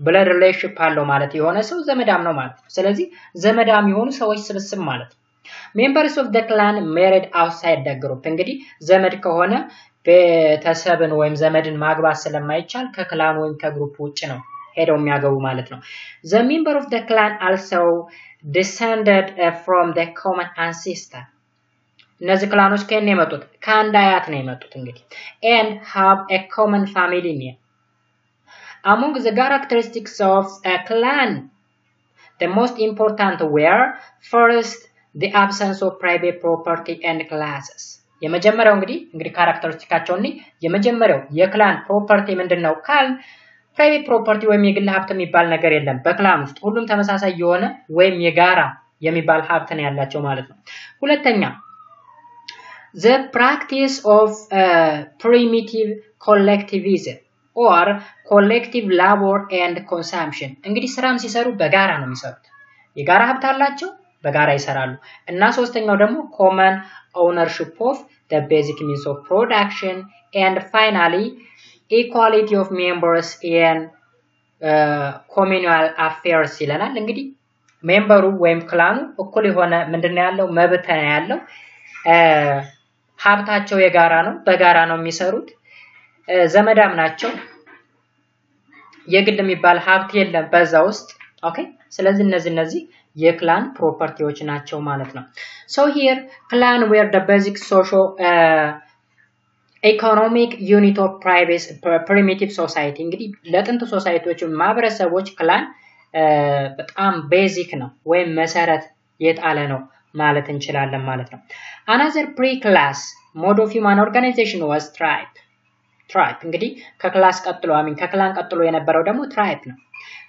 blood relationship አለው ማለት የሆነ ሰው ዘመዳም ነው ማለት ነው። ስለዚህ ዘመዳም የሆኑ ሰዎች ስብስብ ማለት ነው። members of the clan married outside the group እንግዲህ ዘመድ ከሆነ ቤተሰብን ወይም ዘመድን ማግባት ስለማይቻል ከ clan ወይም ከ group ውጭ ነው ሄደው የሚያገቡ ማለት ነው። the member of the clan descended uh, from the common ancestor. እነዚህ clan ኦች ከየት የመጡት? ከአንድ አያት ነው የመጡት እንግዲህ። And have a common family name among the characteristics of a clan the most important were first the absence of private property and classes የመጀመሪያው እንግዲህ እንግዲህ ካራክተሪስቲካቸው የመጀመሪያው የክላን ፕሮፐርቲ ምንድን ነው ካል ፕራይቬት ፕሮፐርቲ ወይም የግል ሀብት የሚባል ነገር የለም በክላን ውስጥ ሁሉም ተመሳሳይ የሆነ ወይም የጋራ የሚባል ሀብት ነው ያላቸው ማለት ነው ሁለተኛ the practice of uh, primitive collectivism or collective labor and consumption. እንግዲህ ስራም ሲሰሩ በጋራ ነው የሚሰሩት። የጋራ ሀብት አላቸው በጋራ ይሰራሉ። እና ሶስተኛው ደግሞ common ownership of the basic means of production and finally equality of members in ኮሚኒዋል አፌርስ ይለናል። እንግዲህ member ኡ ወይም clan ኡ እኩል የሆነ ምንድን ያለው? መብት ያለው። ሀብታቸው የጋራ ነው በጋራ ነው የሚሰሩት ዘመዳም ናቸው። የግል የሚባል ሀብት የለም በዛ ውስጥ። Okay? ስለዚህ እነዚህ እነዚህ የ clan property ዎች ናቸው ማለት ነው። so here clan were the basic socio economic unit of primitive society። እንግዲህ ለጥንት society ዎች ማህበረሰቦች clan በጣም basic ነው ወይም መሰረት የጣለ ነው ማለት እንችላለን ማለት ነው። another pre class mode of human organization was tribe tribe እንግዲህ ከ class ቀጥሎ I mean ከ clan ቀጥሎ የነበረው ደግሞ tribe ነው።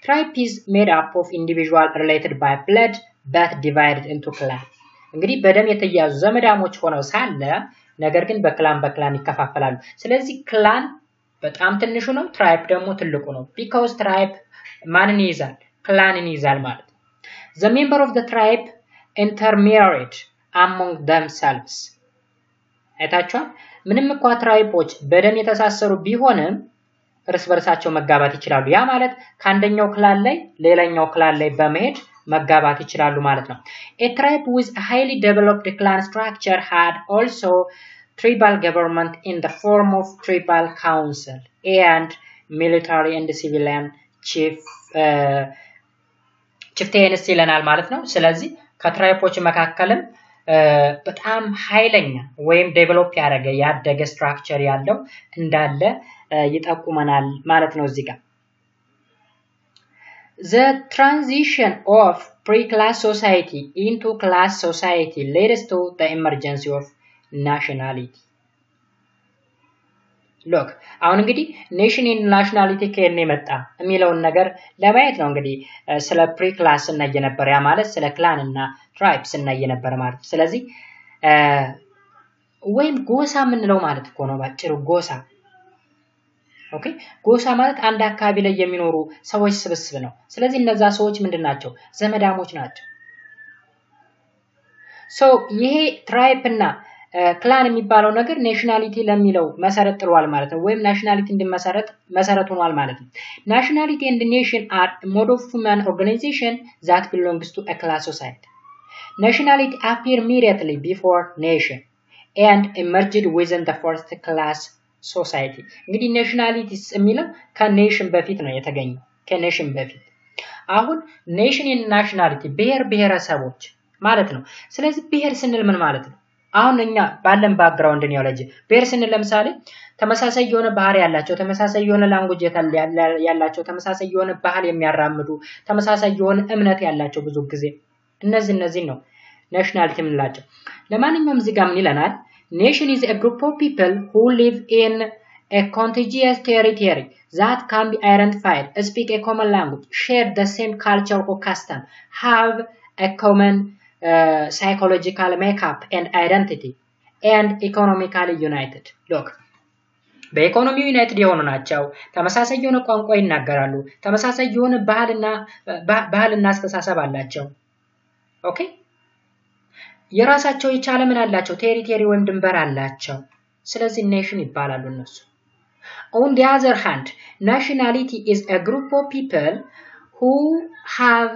tribe is made up of individual related by blood but divided into clan እንግዲህ በደም የተያዙ ዘመዳሞች ሆነው ሳለ ነገር ግን በ clan በ clan ይከፋፈላሉ። ስለዚህ clan በጣም ትንሹ ነው tribe ደግሞ ትልቁ ነው። because tribe ማንን ይይዛል? clan ን ይይዛል ማለት ነው። the member of tribe intermarried among themselves አይታችኋል ምንም እንኳ tribe ኦች በደም የተሳሰሩ ቢሆንም እርስ በርሳቸው መጋባት ይችላሉ ያ ማለት ከአንደኛው clan ላይ ሌላኛው clan ላይ በመሄድ መጋባት ይችላሉ ማለት ነው with a highly developed clan structure had also tribal government in the form of tribal council and military and civilian chief uh, chieftains ይለናል ማለት ነው ስለዚህ ከ tribe ኦች መካከልም በጣም ኃይለኛ ወይም develop ያደረገ ያደገ structure ያለው እንዳለ ይጠቁመናል ማለት ነው እዚህ ጋር transition of pre-class society into class society leads to the emergence of nationality. look አሁን እንግዲህ nation nationality ከየት የመጣ የሚለውን ነገር ለማየት ነው እንግዲህ ስለ pre class ስናይ ነበር ያ ማለት ስለ clan እና tribe ስናይ ነበር ማለት ስለዚህ ወይም ጎሳ የምንለው ማለት እኮ ነው ባጭሩ ጎሳ okay ጎሳ ማለት አንድ አካባቢ ላይ የሚኖሩ ሰዎች ስብስብ ነው። ስለዚህ እነዛ ሰዎች ምንድን ናቸው? ዘመዳሞች ናቸው። so ይሄ tribe እና clan የሚባለው ነገር nationality ለሚለው መሰረት ጥሏል ማለት ነው። ወይም nationality እንዲመሰረት መሰረት ሆኗል ማለት ነው። nationality and nation are mode of human organization that belongs to class society nationality appear immediately before nation and emerged within the first class society። እንግዲህ nationalities የሚለው ከ nation በፊት ነው የተገኘው፣ ከ nation በፊት አሁን nation nationality ብሔር ብሔረሰቦች ማለት ነው። ስለዚህ ብሔር ስንል ምን ማለት ነው? አሁን እኛ ባለን background knowledge ብሔር ስንል ለምሳሌ ተመሳሳይ የሆነ ባህሪ ያላቸው፣ ተመሳሳይ የሆነ language ያላቸው፣ ተመሳሳይ የሆነ ባህል የሚያራምዱ፣ ተመሳሳይ የሆነ እምነት ያላቸው ብዙ ጊዜ እነዚህ እነዚህ ነው nationality የምንላቸው። ለማንኛውም እዚህ ጋር ምን ይለናል? ኔሽን ኢዝ ግሩፕ ኦፍ ፒፕል ሁ ሊቭ ኢን a contiguous territory that can be identified, speak a common language, share the same culture or custom, have a common uh, psychological makeup and identity, and economically united. Look, በኢኮኖሚ ዩናይትድ የሆኑ ናቸው። ተመሳሳይ የሆነ ቋንቋ ይናገራሉ። ተመሳሳይ የሆነ ባህልና አስተሳሰብ አላቸው። Okay የራሳቸው የቻለ ምን አላቸው? territory ወይም ድንበር አላቸው። ስለዚህ nation ይባላሉ እነሱ። On the other hand, nationality is a group of people who have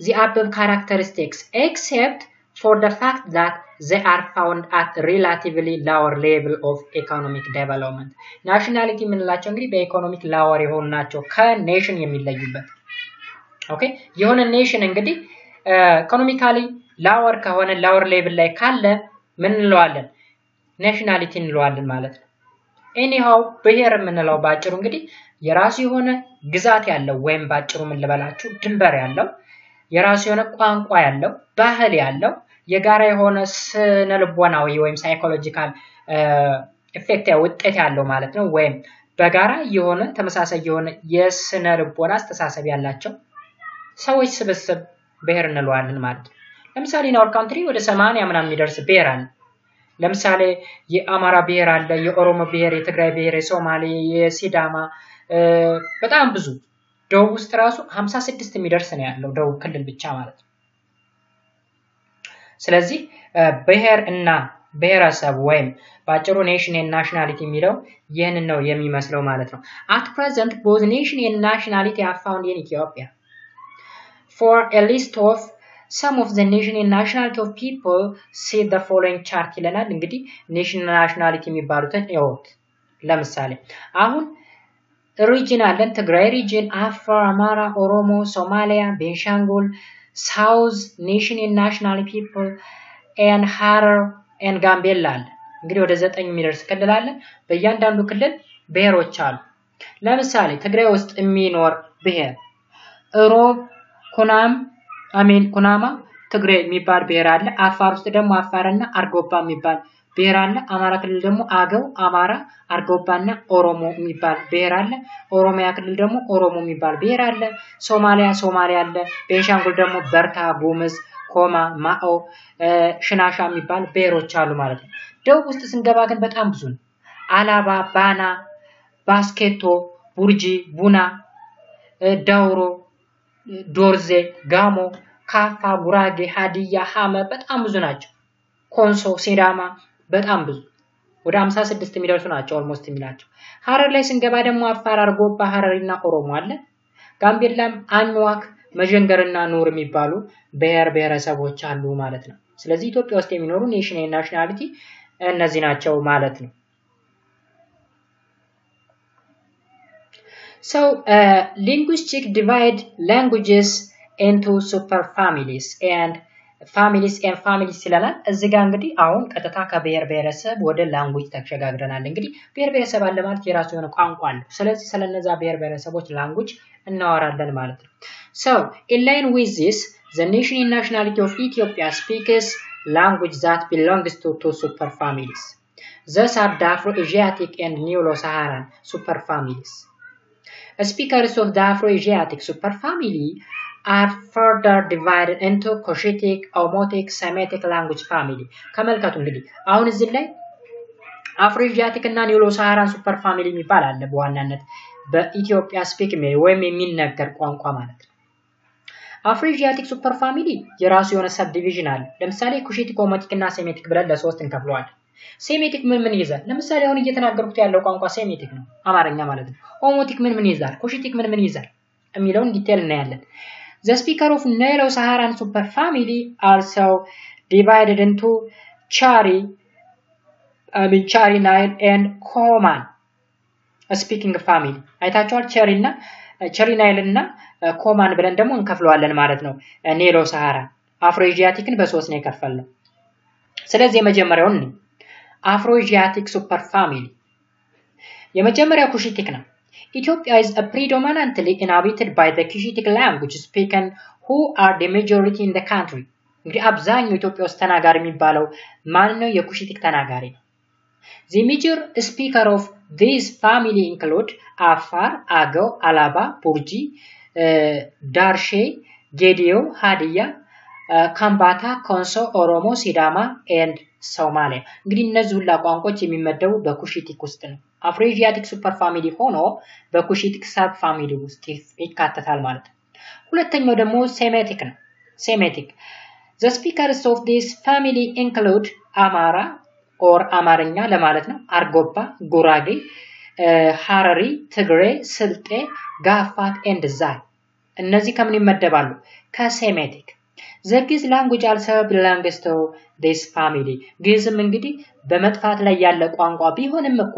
the above characteristics except for the fact that they are found at relatively lower level of economic development. nationality የምንላቸው እንግዲህ በ economic lower የሆኑ ናቸው ከ nation የሚለዩበት። Okay የሆነ nation እንግዲህ economically lower ከሆነ lower level ላይ ካለ ምን እንለዋለን? nationality እንለዋለን ማለት ነው። anyhow ብሔር የምንለው ባጭሩ እንግዲህ የራሱ የሆነ ግዛት ያለው ወይም ባጭሩ ምን ልበላችሁ ድንበር ያለው የራሱ የሆነ ቋንቋ ያለው ባህል ያለው የጋራ የሆነ ስነ ልቦናዊ ወይም psychological effect ውጤት ያለው ማለት ነው። ወይም በጋራ የሆነ ተመሳሳይ የሆነ የስነ ልቦና አስተሳሰብ ያላቸው ሰዎች ስብስብ ብሔር እንለዋለን ማለት ነው። ለምሳሌ in country ወደ ሰማንያ ምናምን የሚደርስ ብሔር አለ። ለምሳሌ የአማራ ብሔር አለ፣ የኦሮሞ ብሔር፣ የትግራይ ብሔር፣ የሶማሌ፣ የሲዳማ በጣም ብዙ ደቡብ ውስጥ ራሱ 56 የሚደርስ ነው ያለው ደቡብ ክልል ብቻ ማለት ነው። ስለዚህ ብሔር እና ብሔረሰብ ወይም በአጭሩ nation and nationality የሚለው ይህንን ነው የሚመስለው ማለት ነው። at present both nation and nationality are found in Ethiopia for a list of some of the nation and nationality of people see the following chart ይለናል። እንግዲህ nation nationality የሚባሉትን እወት። ለምሳሌ አሁን region አለን። ትግራይ region፣ አፋር፣ አማራ፣ ኦሮሞ፣ ሶማሊያ፣ ቤንሻንጉል፣ South Nation National People and ሀረር and ጋምቤላ አለ። እንግዲህ ወደ ዘጠኝ የሚደርስ ክልል አለ። በእያንዳንዱ ክልል ብሔሮች አሉ። ለምሳሌ ትግራይ ውስጥ የሚኖር ብሔር ኢሮብ፣ ኩናም I mean ኩናማ ትግሬ የሚባል ብሔር አለ። አፋር ውስጥ ደግሞ አፋርና አርጎባ የሚባል ብሔር አለ። አማራ ክልል ደግሞ አገው፣ አማራ፣ አርጎባና ኦሮሞ የሚባል ብሔር አለ። ኦሮሚያ ክልል ደግሞ ኦሮሞ የሚባል ብሔር አለ። ሶማሊያ ሶማሊያ አለ። ቤንሻንጉል ደግሞ በርታ፣ ጉምዝ፣ ኮማ፣ ማኦ፣ ሽናሻ የሚባል ብሔሮች አሉ ማለት ነው። ደቡብ ውስጥ ስንገባ ግን በጣም ብዙ ነው። አላባ፣ ባና፣ ባስኬቶ፣ ቡርጂ፣ ቡና፣ ዳውሮ፣ ዶርዜ፣ ጋሞ፣ ካፋ፣ ጉራጌ፣ ሀዲያ፣ ሀመ በጣም ብዙ ናቸው። ኮንሶ፣ ሲዳማ በጣም ብዙ ወደ 56 የሚደርሱ ናቸው almost የሚላቸው። ሀረር ላይ ስንገባ ደግሞ አፋር፣ አርጎባ፣ ሀረሪና ኦሮሞ አለ። ጋምቤላም አኝዋክ፣ መዠንገርና ኑዌር የሚባሉ ብሔር ብሔረሰቦች አሉ ማለት ነው። ስለዚህ ኢትዮጵያ ውስጥ የሚኖሩ nation nationality እነዚህ ናቸው ማለት ነው። uh, linguistic divide languages into super families and families and families ይለናል። እዚህ ጋር እንግዲህ አሁን ቀጥታ ከብሔር ብሔረሰብ ወደ language ተሸጋግረናል። እንግዲህ ብሔር ብሔረሰብ አለ ማለት የራሱ የሆነ ቋንቋ አለው። ስለዚህ ስለነዛ ብሔር ብሔረሰቦች language እናወራለን ማለት ነው። so in line with this the nation and nationality of Ethiopia speaks language that belongs to two super families thus are the Afro Asiatic and Nilo Saharan super families Speakers of the Afro-Asiatic superfamily are further divided into Cushitic, Omotic, Semitic language family. ተመልከቱ እንግዲህ አሁን እዚህ ላይ Afro-Asiatic እና Nilo Saharan super family የሚባል አለ በዋናነት በኢትዮጵያ speak ወይም የሚነገር ቋንቋ ማለት ነው። Afro-Asiatic super family የራሱ የሆነ sub division አለ። ለምሳሌ Cushitic፣ Omotic እና ሴሜቲክ ብለን ለሶስት እንከፍለዋለን። ሴሜቲክ ምን ምን ይይዛል? ለምሳሌ አሁን እየተናገርኩት ያለው ቋንቋ ሴሜቲክ ነው፣ አማርኛ ማለት ነው። ኦሞቲክ ምን ምን ይይዛል? ኩሽቲክ ምን ምን ይይዛል? የሚለውን detail እናያለን። The speaker of Nilo-Saharan superfamily also divided into Chari, I mean Chari Nile and Koman speaking family አይታችኋል። Chari እና Chari Nile Koman ብለን ደግሞ እንከፍለዋለን ማለት ነው። Nilo Sahara Afro-Asiatic ን በሶስት ነው የከፈልነው። ስለዚህ የመጀመሪያውን አፍሮኤዥያቲክ ሱፐር ፋሚሊ የመጀመሪያው ኩሽቲክ ነው። Ethiopia is predominantly inhabited by the Cushitic language spoken who are the majority in the country. እንግዲህ አብዛኛው ኢትዮጵያ ውስጥ ተናጋሪ የሚባለው ማን ነው? የኩሽቲክ ተናጋሪ ነው። The major speaker of this family include Agao, Alaba, Burji, uh, Darshe, Gedio, Hadia, ካምባታ፣ ኮንሶ፣ ኦሮሞ፣ ሲዳማ and ሶማሊያ። እንግዲህ እነዚህ ሁላ ቋንቋዎች የሚመደቡ በኩሽቲክ ውስጥ ነው። Afro-Asiatic super family ሆኖ በ Cushitic sub family ውስጥ ይካተታል ማለት ነው። ሁለተኛው ደግሞ ሴሜቲክ ነው። Semitic the speakers of this family include አማራ or አማርኛ ለማለት ነው። አርጎባ፣ ጉራጌ፣ ሀረሪ፣ ትግሬ፣ ስልጤ፣ ጋፋት and ዛይ እነዚህ ከምን ይመደባሉ? ከ Semitic the ግዕዝ language also to this family ግዕዝም እንግዲህ በመጥፋት ላይ ያለ ቋንቋ ቢሆንም እንኳ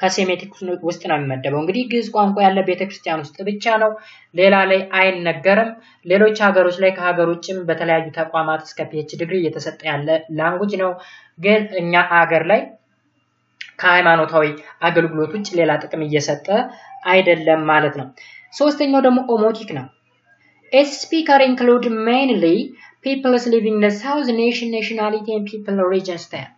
ከሴሜቲክ ውስጥ ነው የሚመደበው። እንግዲህ ግዕዝ ቋንቋ ያለ ቤተክርስቲያን ውስጥ ብቻ ነው፣ ሌላ ላይ አይነገርም። ሌሎች ሀገሮች ላይ ከሀገር ውጭም በተለያዩ ተቋማት እስከ PhD ዲግሪ እየተሰጠ ያለ language ነው። ግን እኛ ሀገር ላይ ከሃይማኖታዊ አገልግሎት ውጭ ሌላ ጥቅም እየሰጠ አይደለም ማለት ነው። ሶስተኛው ደግሞ ኦሞቲክ ነው። Its speaker include mainly peoples living in the South Nation nationality and people region state.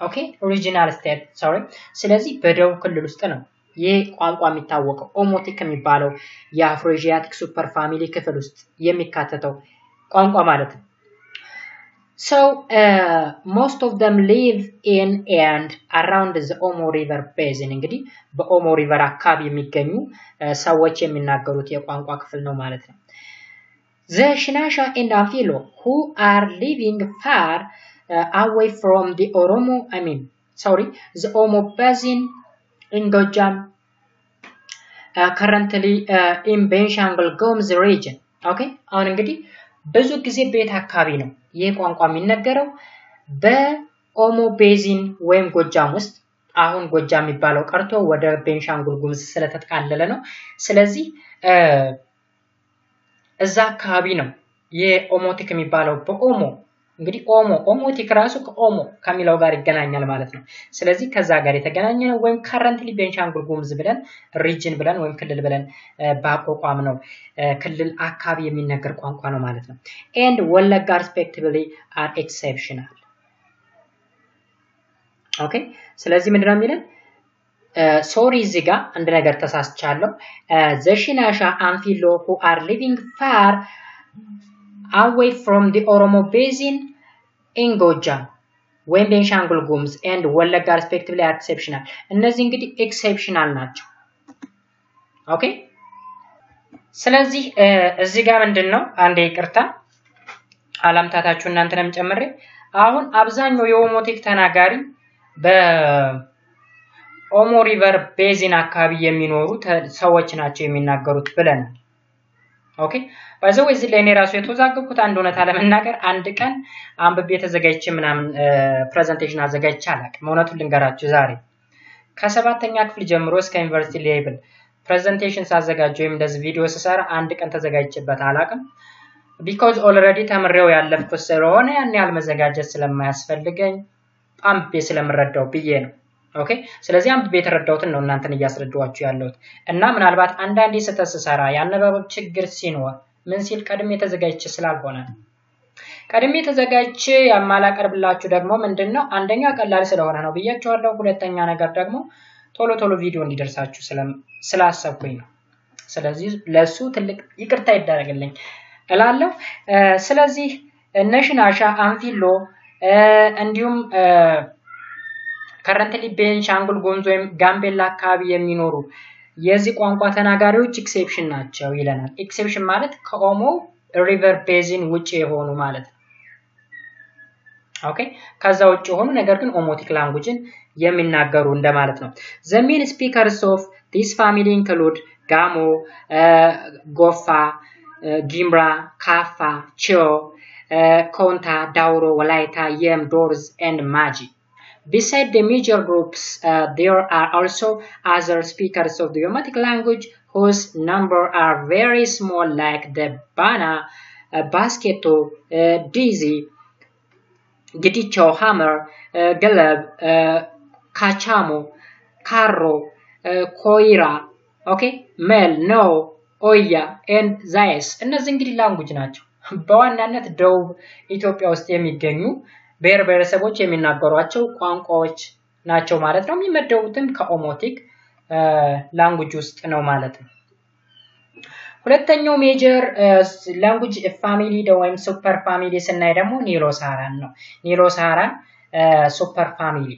okay regional state sorry። ስለዚህ በደቡብ ክልል ውስጥ ነው ይህ ቋንቋ የሚታወቀው ኦሞቲክ የሚባለው የ Afro-Asiatic super family ክፍል ውስጥ የሚካተተው ቋንቋ ማለት ነው። So uh, most of them live in and around the Omo River basin እንግዲህ በኦሞ ሪቨር አካባቢ የሚገኙ ሰዎች የሚናገሩት የቋንቋ ክፍል ነው ማለት ነው። The Shinasha and Afilo who are living far uh, away from the Oromo, I mean, sorry, the Omo basin in Gojam, uh, currently uh, in Benshangul Gumuz region. ኦኬ አሁን እንግዲህ ብዙ ጊዜ ቤት አካባቢ ነው ይህ ቋንቋ የሚነገረው በኦሞ basin ወይም ጎጃም ውስጥ አሁን ጎጃም የሚባለው ቀርቶ ወደ ቤንሻንጉል ጉምዝ ስለተጠቃለለ ነው። ስለዚህ እዛ አካባቢ ነው የኦሞቲክ የሚባለው በኦሞ እንግዲህ ኦሞ ኦሞቲክ ራሱ ከኦሞ ከሚለው ጋር ይገናኛል ማለት ነው። ስለዚህ ከዛ ጋር የተገናኘ ነው ወይም currently ቤንሻንጉል ጉምዝ ብለን region ብለን ወይም ክልል ብለን በአቋቋም ነው ክልል አካባቢ የሚነገር ቋንቋ ነው ማለት ነው። and ወለጋ respectively are exceptional። okay ስለዚህ ምንድነው የሚለን sorry እዚህ ጋር አንድ ነገር ተሳስቻለሁ። the ሽናሻ አንፊሎ who are living far away from the ኦሞ basin in ጎጃም ወይም ቤንሻንጉል ጉምዝ and ወለጋ respectively are exceptional። እነዚህ እንግዲህ exceptional ናቸው። okay ስለዚህ እዚህ ጋር ምንድን ነው አንድ ይቅርታ አላምታታችሁ እናንተንም ጨምሬ አሁን አብዛኛው የኦሞቲክ ተናጋሪ በ ኦሞ river basin አካባቢ የሚኖሩ ሰዎች ናቸው የሚናገሩት ብለናል። okay by the way እዚህ ላይ እኔ ራሱ የተወዛገብኩት አንድ እውነታ ለመናገር አንድ ቀን አንብቤ ተዘጋጅቼ ምናምን presentation አዘጋጅቼ አላውቅም። እውነቱን ልንገራችሁ ዛሬ ከሰባተኛ ክፍል ጀምሮ እስከ ዩኒቨርሲቲ level presentation ሳዘጋጅ ወይም እንደዚህ ቪዲዮ ስሰራ አንድ ቀን ተዘጋጅቼበት አላውቅም። because already ተምሬው ያለፍኩት ስለሆነ ያን ያህል መዘጋጀት ስለማያስፈልገኝ አንብቤ ስለምረዳው ብዬ ነው። okay ስለዚህ አንብቤ የተረዳሁትን ነው እናንተን እያስረዳኋችሁ ያለሁት እና ምናልባት አንዳንዴ ስህተት ስሰራ የአነባበብ ችግር ሲኖር ምን ሲል ቀድሜ ተዘጋጅቼ ስላልሆነ ቀድሜ ተዘጋጅቼ የማላቀርብላችሁ ደግሞ ምንድን ነው አንደኛ ቀላል ስለሆነ ነው ብያችኋለሁ። ሁለተኛ ነገር ደግሞ ቶሎ ቶሎ ቪዲዮ እንዲደርሳችሁ ስላሰብኩኝ ነው። ስለዚህ ለሱ ትልቅ ይቅርታ ይደረግልኝ እላለሁ። ስለዚህ እነ አንፊሎ እንዲሁም currently ቤንሻንጉል ጉሙዝ ወይም ጋምቤላ አካባቢ የሚኖሩ የዚህ ቋንቋ ተናጋሪዎች exception ናቸው ይለናል። exception ማለት ከኦሞ river basin ውጭ የሆኑ ማለት ነው። okay ከዛ ውጭ የሆኑ ነገር ግን Omotic language ን የሚናገሩ እንደማለት ነው። the main speakers of this family include ጋሞ፣ ጎፋ፣ ጊምራ፣ ካፋ፣ ቺዮ፣ ኮንታ፣ ዳውሮ፣ ወላይታ፣ የም፣ ዶርዝ and ማጂ Beside the major groups, uh, there are also other speakers of the Yomatic language whose number are very small, like the Bana, uh, Basketo, uh, Dizi, Gedicho, Hammer, uh, Galab, uh, Kachamo, Karo, uh, Koira, okay, Mel, No, ኦያ ኤንድ ዛይስ እነዚህ እንግዲህ ላንጉጅ ናቸው። በዋናነት ደቡብ ኢትዮጵያ ውስጥ የሚገኙ ብሔር ብሔረሰቦች የሚናገሯቸው ቋንቋዎች ናቸው ማለት ነው። የሚመደቡትም ከኦሞቲክ ላንጉጅ ውስጥ ነው ማለት ነው። ሁለተኛው major language family ወይም super family ስናይ ደግሞ Nilo Saharan ነው። Nilo Saharan super family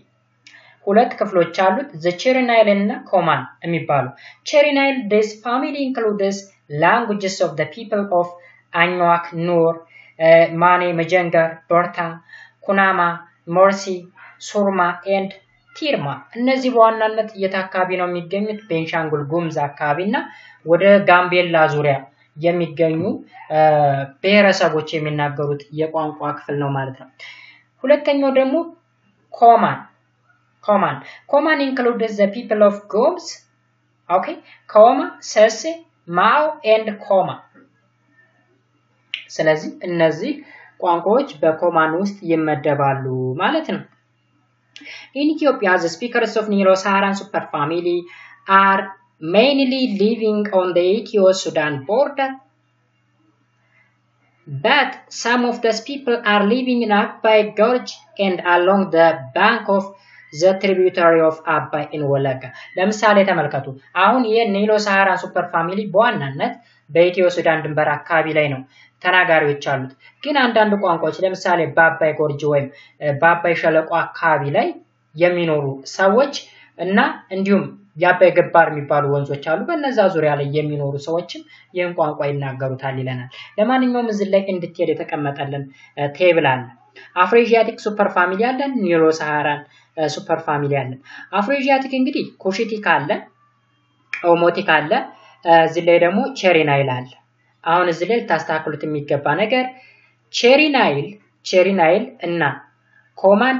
ሁለት ክፍሎች አሉት። the Chari-Nile እና Koman የሚባሉ Chari-Nile this family includes languages of people of አኝዋክ፣ ኑር፣ ማኔ፣ መጀንገር፣ በርታ ኩናማ፣ ሞርሲ፣ ሱርማ and ቲርማ። እነዚህ በዋናነት የት አካባቢ ነው የሚገኙት? ቤንሻንጉል ጉሙዝ አካባቢ እና ወደ ጋምቤላ ዙሪያ የሚገኙ ብሔረሰቦች የሚናገሩት የቋንቋ ክፍል ነው ማለት ነው። ሁለተኛው ደግሞ Koman Koman። Koman includes the people of ጉሙዝ okay። ኮማ፣ ሰሴ፣ ማኦ and ኮማ። ስለዚህ እነዚህ ቋንቋዎች በ Koman ውስጥ ይመደባሉ ማለት ነው። in ኢትዮጵያ the speakers of Nilo Saharan super family are mainly living on the Ethio Sudan border but some of those people are living in Abay Gorge and along the bank of the tributary of Abay in Wollega. ለምሳሌ ተመልከቱ። አሁን የ Nilo Saharan super family በዋናነት በኢትዮ ሱዳን ድንበር አካባቢ ላይ ነው ተናጋሪዎች አሉት። ግን አንዳንድ ቋንቋዎች ለምሳሌ በአባይ gorge ወይም በአባይ ሸለቆ አካባቢ ላይ የሚኖሩ ሰዎች እና እንዲሁም የአባይ ገባር የሚባሉ ወንዞች አሉ። በነዛ ዙሪያ ላይ የሚኖሩ ሰዎችም ይህን ቋንቋ ይናገሩታል ይለናል። ለማንኛውም እዚህ ላይ እንድትሄድ የተቀመጠልን table አለ። Afroasiatic super family አለን፣ Nilo Saharan super family አለን። Afroasiatic እንግዲህ ኩሽቲክ አለ፣ ኦሞቲክ አለ፣ እዚህ ላይ ደግሞ Chari-Nile አለ። አሁን እዚህ ላይ ልታስተካክሉት የሚገባ ነገር Chari-Nile Chari-Nile እና Koman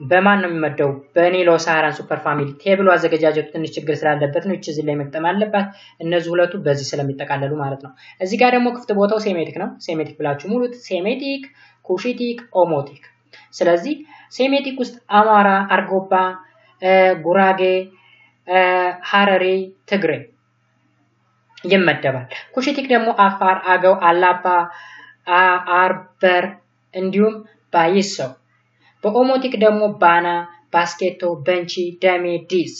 በማን ነው የሚመደቡ? በ Nilo Saharan super family table ኡ አዘገጃጀቱ ትንሽ ችግር ስላለበት ነው። ይቺ እዚህ ላይ መግጠም አለባት። እነዚህ ሁለቱ በዚህ ስለሚጠቃለሉ ማለት ነው። እዚህ ጋር ደግሞ ክፍት ቦታው ሴሜቲክ ነው። ሴሜቲክ ብላችሁ ሙሉት። Semitic፣ Cushitic፣ Omotic። ስለዚህ ሴሜቲክ ውስጥ አማራ፣ አርጎባ፣ ጉራጌ፣ ሀረሪ፣ ትግሬ ይመደባል። ኩሽቲክ ደግሞ አፋር፣ አገው፣ አላባ፣ አርበር እንዲሁም ባይሰው። በኦሞቲክ ደግሞ ባና፣ ባስኬቶ፣ በንቺ፣ ደሜ፣ ዲስ።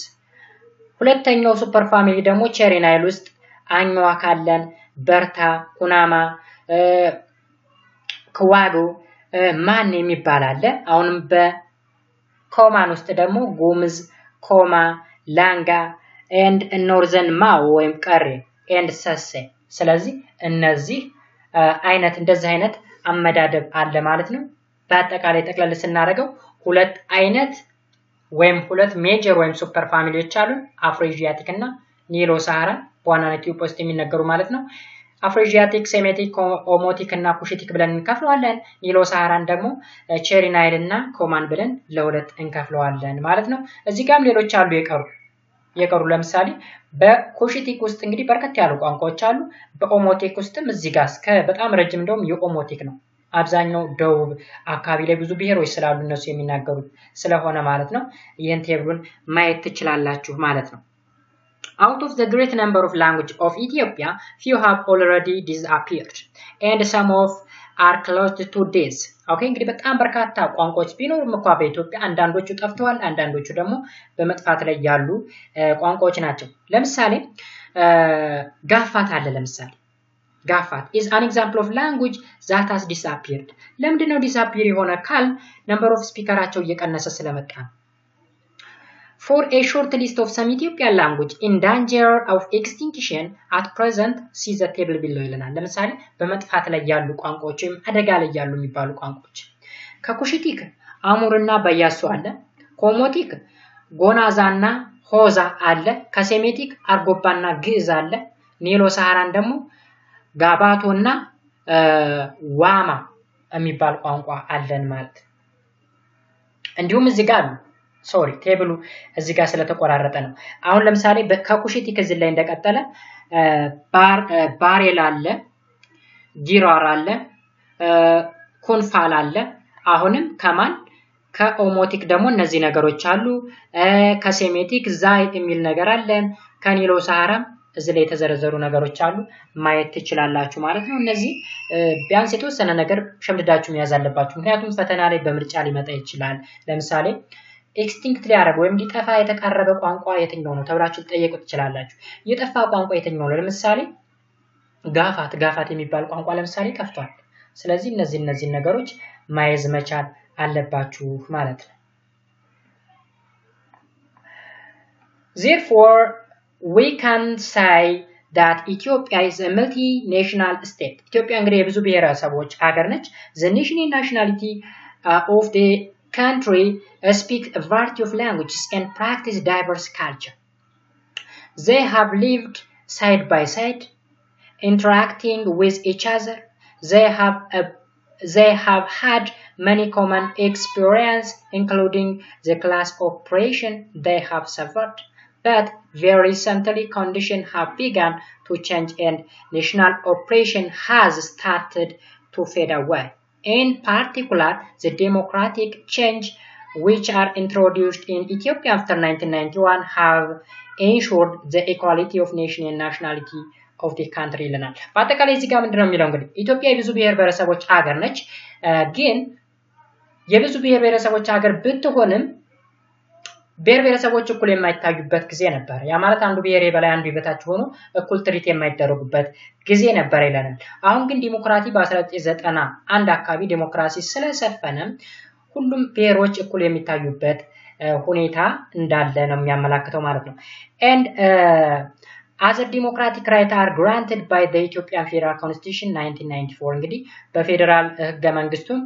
ሁለተኛው super family ደግሞ Chari-Nile ውስጥ አኝዋክ አለን፣ በርታ፣ ኩናማ፣ ክዋዶ፣ ማን የሚባል አለ። አሁንም በ Koman ውስጥ ደግሞ ጉምዝ፣ ኮማ፣ ላንጋ and northern ማኦ ወይም ቀሬ and ሰሴ። ስለዚህ እነዚህ አይነት እንደዚህ አይነት አመዳደብ አለ ማለት ነው። በአጠቃላይ ጠቅለል ስናደርገው ሁለት አይነት ወይም ሁለት major ወይም super family ዎች አሉ። Afroasiatic እና Nilo Saharan በዋናነት ኢትዮጵያ ውስጥ የሚነገሩ ማለት ነው። Afroasiatic፣ Semitic፣ Omotic እና ኩሽቲክ ብለን እንከፍለዋለን። Nilo Saharan ደግሞ Chari-Nile እና Koman ብለን ለሁለት እንከፍለዋለን ማለት ነው። እዚህ ጋርም ሌሎች አሉ የቀሩ የቀሩ ለምሳሌ በኩሽቲክ ውስጥ እንግዲህ በርከት ያሉ ቋንቋዎች አሉ። በኦሞቲክ ውስጥም እዚህ ጋር እስከ በጣም ረጅም እንደውም የኦሞቲክ ነው። አብዛኛው ደቡብ አካባቢ ላይ ብዙ ብሔሮች ስላሉ እነሱ የሚናገሩት ስለሆነ ማለት ነው። ይህን table ኡን ማየት ትችላላችሁ ማለት ነው። Out of the great number of language of Ethiopia, few have already disappeared and some of are close to this. okay እንግዲህ በጣም በርካታ ቋንቋዎች ቢኖሩም እንኳ በኢትዮጵያ አንዳንዶቹ ጠፍተዋል፣ አንዳንዶቹ ደግሞ በመጥፋት ላይ ያሉ ቋንቋዎች ናቸው። ለምሳሌ ጋፋት አለ። ለምሳሌ ጋፋት is an example of language that has disappeared። ለምንድን ነው disappear የሆነ ካልን number of speaker ኣቸው እየቀነሰ ስለመጣ ነው። For a short list of some Ethiopian language in danger of extinction at present see the table below ይለናል። ለምሳሌ በመጥፋት ላይ ያሉ ቋንቋዎች ወይም አደጋ ላይ ያሉ የሚባሉ ቋንቋዎች ከኩሽቲክ አሙርና በያሱ አለ። ከኦሞቲክ ጎናዛና ሆዛ አለ። ከሴሜቲክ አርጎባና ግዕዝ አለ። ኒሎ ሳሃራን ደግሞ ጋባቶና ዋማ የሚባል ቋንቋ አለን ማለት እንዲሁም እዚህ ጋር አሉ። sorry table ኡ እዚህ ጋር ስለተቆራረጠ ነው። አሁን ለምሳሌ ከኩሽቲክ እዚህ ላይ እንደቀጠለ ባሬል አለ፣ ጊራር አለ፣ ኩንፋል አለ። አሁንም ከማን ከኦሞቲክ ደግሞ እነዚህ ነገሮች አሉ። ከሴሜቲክ ዛይ የሚል ነገር አለ። ከኒሎ ሳሃራም እዚህ ላይ የተዘረዘሩ ነገሮች አሉ ማየት ትችላላችሁ ማለት ነው። እነዚህ ቢያንስ የተወሰነ ነገር ሸምድዳችሁ መያዝ አለባችሁ። ምክንያቱም ፈተና ላይ በምርጫ ሊመጣ ይችላል። ለምሳሌ extinct ሊያደርግ ወይም ሊጠፋ የተቃረበ ቋንቋ የትኛው ነው ተብላችሁ ልትጠየቁ ትችላላችሁ። የጠፋ ቋንቋ የትኛው ነው? ለምሳሌ ጋፋት ጋፋት የሚባል ቋንቋ ለምሳሌ ጠፍቷል። ስለዚህ እነዚህ እነዚህ ነገሮች መያዝ መቻል አለባችሁ ማለት ነው። therefore we can say that Ethiopia is a multinational state. ኢትዮጵያ እንግዲህ የብዙ ብሔረሰቦች ሀገር ነች። nationality uh, of the country uh, speak a variety of languages and practice diverse culture. They have lived side by side, interacting with each other. They have a, they have had many common experience, including the class operation they have suffered. But very recently conditions have begun to change and national oppression has started to fade away In particular, the democratic change which are introduced in Ethiopia after 1991 have ensured the equality of nation and nationality ኦፍ ዲ ካንትሪ ይለናል። በአጠቃላይ እዚህ ጋር ምንድን ነው የሚለው እንግዲህ ኢትዮጵያ የብዙ ብሔር ብሔረሰቦች ሀገር ነች። ግን የብዙ ብሔር ብሔረሰቦች ሀገር ብትሆንም ብሔር ብሔረሰቦች እኩል የማይታዩበት ጊዜ ነበር። ያ ማለት አንዱ ብሔር የበላይ አንዱ የበታች ሆኖ እኩል treat የማይደረጉበት ጊዜ ነበር ይለናል። አሁን ግን ዲሞክራሲ በ1991 አካባቢ ዲሞክራሲ ስለሰፈነ ሁሉም ብሔሮች እኩል የሚታዩበት ሁኔታ እንዳለ ነው የሚያመላክተው ማለት ነው። and other democratic right are granted by the Ethiopian Federal Constitution 1994 እንግዲህ በፌዴራል ህገ መንግስቱም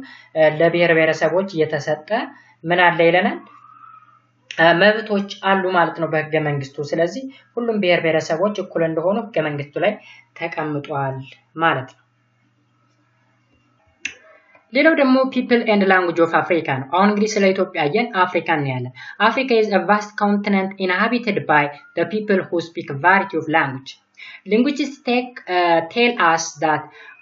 ለብሔር ብሔረሰቦች የተሰጠ ምን አለ ይለናል መብቶች አሉ ማለት ነው በህገ መንግስቱ። ስለዚህ ሁሉም ብሔር ብሔረሰቦች እኩል እንደሆኑ ህገ መንግስቱ ላይ ተቀምጧል ማለት ነው። ሌላው ደግሞ people and language of Africa ነው። አሁን እንግዲህ ስለ ኢትዮጵያ አየን፣ አፍሪካ እናያለን። Africa is a vast continent inhabited by the people who speak variety of language Linguists take, uh, tell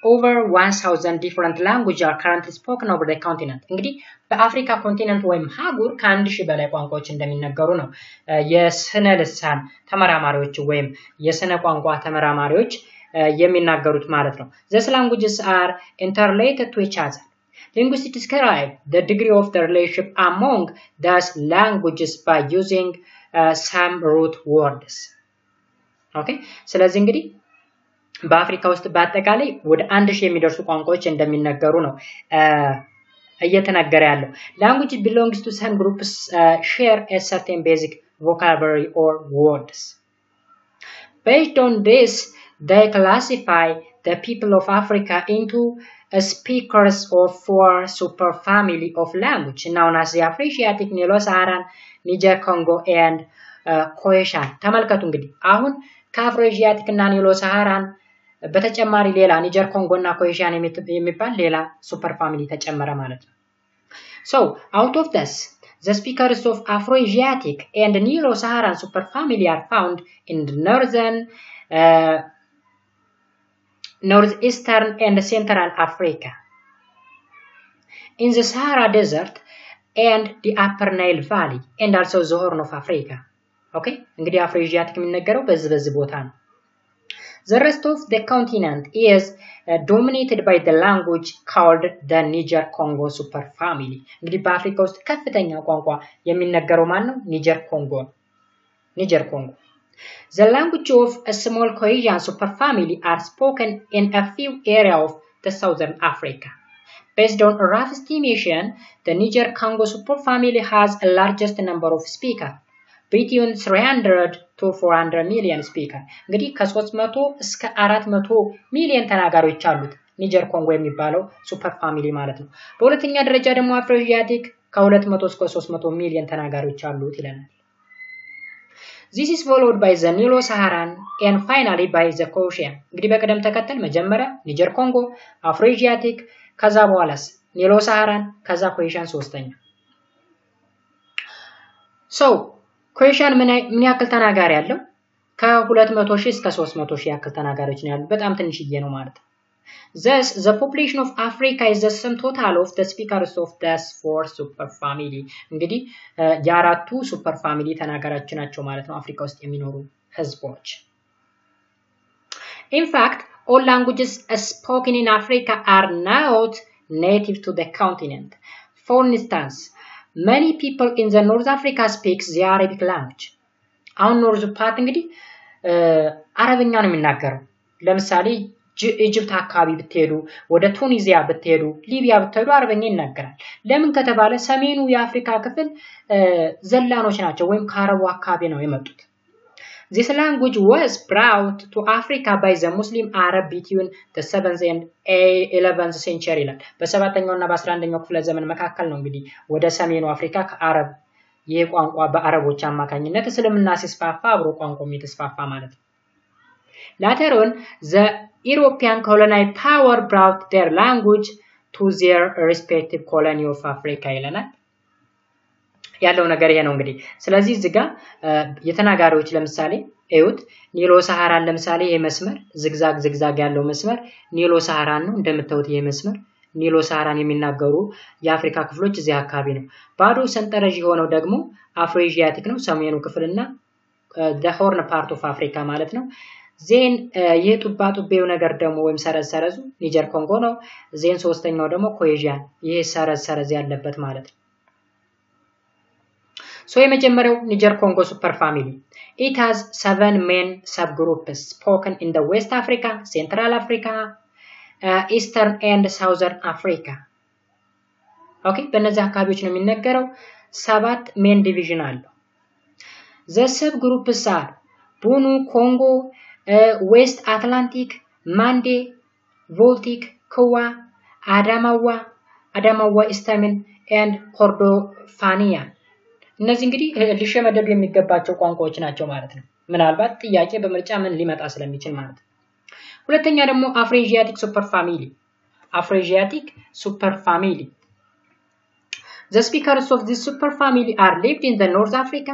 over 1000 different languages are currently spoken over the continent. እንግዲህ በአፍሪካ continent ወይም አህጉር ከአንድ ሺህ በላይ ቋንቋዎች እንደሚነገሩ ነው የስነ ልሳን ተመራማሪዎች ወይም የስነ ቋንቋ ተመራማሪዎች የሚናገሩት ማለት ነው። languages are interrelated to each other. Linguists describe the degree of the relationship among those languages by using uh, some root words. okay ስለዚህ እንግዲህ በአፍሪካ ውስጥ በአጠቃላይ ወደ አንድ ሺህ የሚደርሱ ቋንቋዎች እንደሚነገሩ ነው እየተነገረ ያለው። language belongs to some groups share a certain basic vocabulary or words based on this they classify the people of Africa into speakers of four superfamily of language. Known as the Afroasiatic, Nilo-Saharan, Niger, Congo and Khoisan ተመልከቱ እንግዲህ አሁን ከአፍሮኤዥያቲክ እና ኒሎ ሳሃራን በተጨማሪ ሌላ ኒጀር ኮንጎ እና ኮሻን የሚባል ሌላ ሱፐር ፋሚሊ ተጨመረ ማለት ነው። ሶ አውት ኦፍ ደስ The speakers of Afroasiatic and Nilo-Saharan superfamily are found in the northern, uh, northeastern and central Africa. In the Sahara Desert and the Upper Nile Valley and also the Horn of Africa. ኦኬ እንግዲህ አፍሮኤዥያቲክ የሚነገረው በዚህ በዚህ ቦታ ነው። The rest of the continent is uh, dominated by the language called the Niger Congo superfamily. እንግዲህ በአፍሪካ ውስጥ ከፍተኛ ቋንቋ የሚነገረው ማን ነው? ኒጀር ኮንጎ ነው። ኒጀር ኮንጎ The language of a small Korean superfamily are spoken in a few areas of the southern Africa. Based on a rough estimation, the Niger Congo superfamily has a largest number of speakers. ቢትዊን 300 ቱ 400 million speaker እንግዲህ ከ300 እስከ 400 ሚሊዮን ተናጋሪዎች አሉት ኒጀር ኮንጎ የሚባለው super family ማለት ነው። በሁለተኛ ደረጃ ደግሞ አፍሮአዚያቲክ ከ200 እስከ 300 ሚሊዮን ተናጋሪዎች አሉት ይለናል። this is followed by the Nilo-Saharan and finally by the Khoisan። እንግዲህ በቅደም ተከተል መጀመሪያ ኒጀር ኮንጎ፣ አፍሮኤዥያቲክ፣ ከዛ በኋላስ ኒሎ ሳሃራን፣ ከዛ ኮሺያን ሶስተኛ። so ኮሺያን ምን ያክል ተናጋሪ ያለው? ከ200 ሺህ እስከ 300 ሺህ ያክል ተናጋሪዎች ነው ያሉት። በጣም ትንሽዬ ነው ማለት ነው። Thus, the population of Africa is the sum total of the speakers of these four super family. እንግዲህ የአራቱ super family ተናጋሪዎች ናቸው ማለት ነው አፍሪካ ውስጥ የሚኖሩ ህዝቦች። In fact, all languages spoken in Africa are not native to the continent. For many people in the North Africa speak the Arabic language. አሁን north part እንግዲህ አረብኛ ነው የሚናገረው። ለምሳሌ Egypt አካባቢ ብትሄዱ፣ ወደ ቱኒዚያ ብትሄዱ፣ ሊቢያ ብትሄዱ አረብኛ ይናገራል። ለምን ከተባለ ሰሜኑ የአፍሪካ ክፍል ዘላኖች ናቸው ወይም ከአረቡ አካባቢ ነው የመጡት። This language was brought to Africa by the Muslim Arab between the 7th and 11th century ይላል። በሰባተኛው እና በአስራ አንደኛው ክፍለ ዘመን መካከል ነው እንግዲህ ወደ ሰሜኑ አፍሪካ ከአረብ ይህ ቋንቋ በአረቦች አማካኝነት እስልምና ሲስፋፋ አብሮ ቋንቋም የተስፋፋ ማለት ነው። on, the European colonial power brought their language to their respective colony of Africa ይለናል። ያለው ነገር ይሄ ነው እንግዲህ። ስለዚህ እዚህ ጋር የተናጋሪዎች ለምሳሌ እዩት፣ ኒሎ ሰሃራን ለምሳሌ ይሄ መስመር zigzag zigzag ያለው መስመር ኒሎ ሰሃራን ነው እንደምታዩት ይሄ መስመር ኒሎ ሰሃራን የሚናገሩ የአፍሪካ ክፍሎች እዚህ አካባቢ ነው። ባዶ ሰንጠረዥ የሆነው ደግሞ አፍሮኤዥያቲክ ነው ሰሜኑ ክፍልና horn part of Africa ማለት ነው። then ይህ ጡባ ጡቤው ነገር ደግሞ ወይም ሰረዝ ሰረዙ ኒጀር ኮንጎ ነው። then ሶስተኛው ደግሞ ኮኤዥያን ይህ ሰረዝ ሰረዝ ያለበት ማለት ነው። So የመጀመሪያው Niger Congo super family it has seven main sub groups spoken in the West Africa፣ Central Africa፣ Eastern and Southern Africa። Okay በእነዚህ አካባቢዎች ነው የሚነገረው። ሰባት main division አለው። The sub groups are Benue፣ Congo፣ West Atlantic፣ Mande፣ Voltaic፣ Kwa፣ Adamawa፣ Adamawa Eastern and Kordofanian እነዚህ እንግዲህ ሊሸመደዱ የሚገባቸው ቋንቋዎች ናቸው ማለት ነው። ምናልባት ጥያቄ በምርጫ ምን ሊመጣ ስለሚችል ማለት ነው። ሁለተኛ ደግሞ Afro-Asiatic super family Afro-Asiatic super family The speakers of this super family are lived in the North Africa,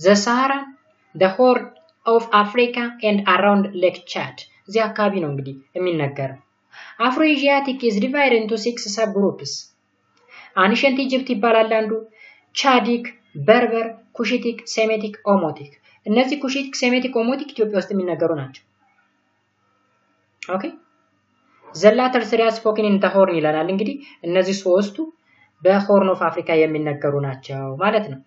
the Sahara, the Horn of Africa and around Lake Chad. እዚህ አካባቢ ነው እንግዲህ የሚነገረው። Afro-Asiatic is divided into six subgroups. Ancient Egypt ይባላል አንዱ፣ Chadic፣ Berber፣ Cushitic፣ Semitic፣ Omotic። እነዚህ Cushitic፣ Semitic፣ Omotic ኢትዮጵያ ውስጥ የሚነገሩ ናቸው። Okay the latter three are spoken in Horn ይለናል። እንግዲህ እነዚህ ሶስቱ በ Horn of Africa የሚነገሩ ናቸው ማለት ነው።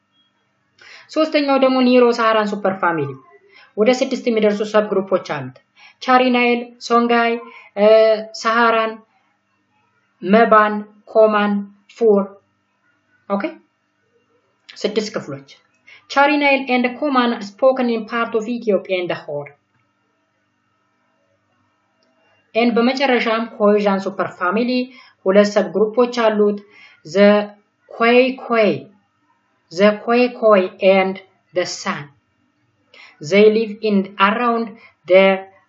ሶስተኛው ደግሞ Nilo Saharan super family ወደ ስድስት የሚደርሱ sub groupኦች አሉት። Chari Nile፣ Songhai፣ Saharan፣ Maban፣ Koman፣ Fur okay ስድስት ክፍሎች። Chari Nile and Koman spoken in part of Ethiopia and Horn and በመጨረሻም Khoisan super family ሁለት sub groupኦች አሉት። The Khoi Khoi the Khoi Khoi and the San they live in around the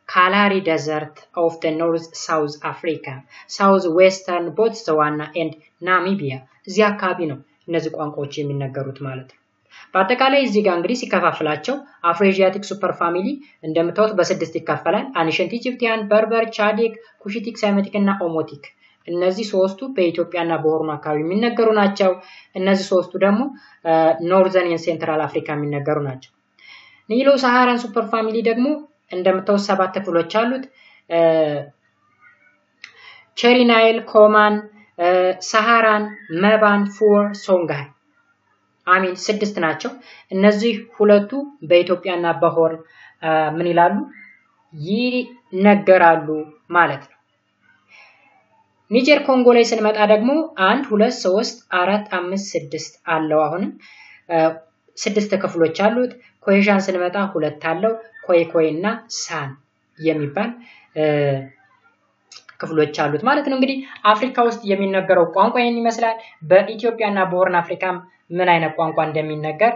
Kalahari desert of the north South Africa south western Botswana and Namibia እዚህ አካባቢ ነው እነዚህ ቋንቋዎች የሚነገሩት ማለት ነው። በአጠቃላይ እዚህ ጋር እንግዲህ ሲከፋፍላቸው Afro-Asiatic super family እንደምታዩት በስድስት ይከፈላል። Ancient Egyptian፣ Berber፣ Chadic፣ Cushitic፣ Semitic እና ኦሞቲክ። እነዚህ ሶስቱ በኢትዮጵያ እና በ Hornኑ አካባቢ የሚነገሩ ናቸው። እነዚህ ሶስቱ ደግሞ Northern Central Africa የሚነገሩ ናቸው። Nilo Saharan super family ደግሞ እንደምታዩት ሰባት ክፍሎች አሉት። Chari Nile፣ Koman፣ Saharan፣ Maban፣ Fur፣ Songhai I mean ስድስት ናቸው። እነዚህ ሁለቱ በኢትዮጵያና በ Horn ምን ይላሉ ይነገራሉ ማለት ነው። Niger Congo ላይ ስንመጣ ደግሞ አንድ ሁለት ሶስት አራት አምስት ስድስት አለው። አሁንም ስድስት ክፍሎች አሉት። ኮሄዥን ስንመጣ ሁለት አለው። Khoi Khoi እና San የሚባል ክፍሎች አሉት ማለት ነው። እንግዲህ አፍሪካ ውስጥ የሚነገረው ቋንቋ ይህን ይመስላል። በኢትዮጵያ እና በ Horn አፍሪካም ምን አይነት ቋንቋ እንደሚነገር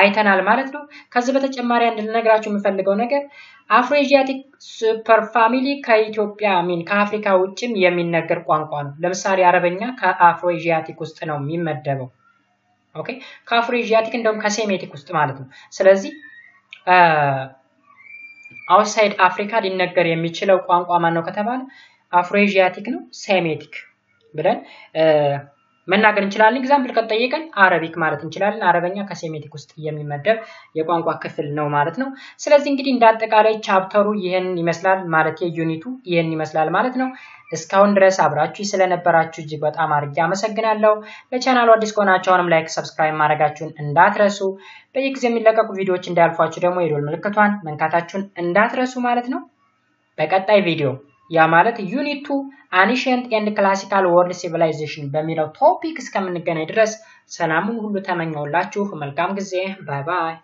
አይተናል ማለት ነው። ከዚህ በተጨማሪ አንድ ልነግራችሁ የምፈልገው ነገር Afro-Asiatic super family ከኢትዮጵያ I mean ከአፍሪካ ውጭም የሚነገር ቋንቋ ነው። ለምሳሌ አረበኛ ከ Afro-Asiatic ውስጥ ነው የሚመደበው። Okay ከ Afro-Asiatic እንደውም ከሴሜቲክ ውስጥ ማለት ነው። ስለዚህ outside Africa ሊነገር የሚችለው ቋንቋ ማን ነው ከተባለ Afro-Asiatic ነው፣ ሴሜቲክ ብለን መናገር እንችላለን። Example ከተጠየቀን Arabic ማለት እንችላለን። አረበኛ ከሴሜቲክ ውስጥ የሚመደብ የቋንቋ ክፍል ነው ማለት ነው። ስለዚህ እንግዲህ እንደ አጠቃላይ chapterኡ ይህን ይመስላል ማለት የ unitኡ ይህን ይመስላል ማለት ነው። እስካሁን ድረስ አብራችሁ ስለነበራችሁ እጅግ በጣም አድርጌ አመሰግናለሁ። ለቻናሉ አዲስ ከሆናችሁ አሁንም like፣ subscribe ማድረጋችሁን እንዳትረሱ። በየጊዜው የሚለቀቁ ቪዲዮዎች እንዳያልፏችሁ ደግሞ የደወል ምልክቷን መንካታችሁን እንዳትረሱ ማለት ነው። በቀጣይ ቪዲዮ ያ ማለት unit two Ancient and Classical World Civilization በሚለው topic እስከምንገናኝ ድረስ ሰላሙን ሁሉ ተመኘሁላችሁ። መልካም ጊዜ። Bye bye።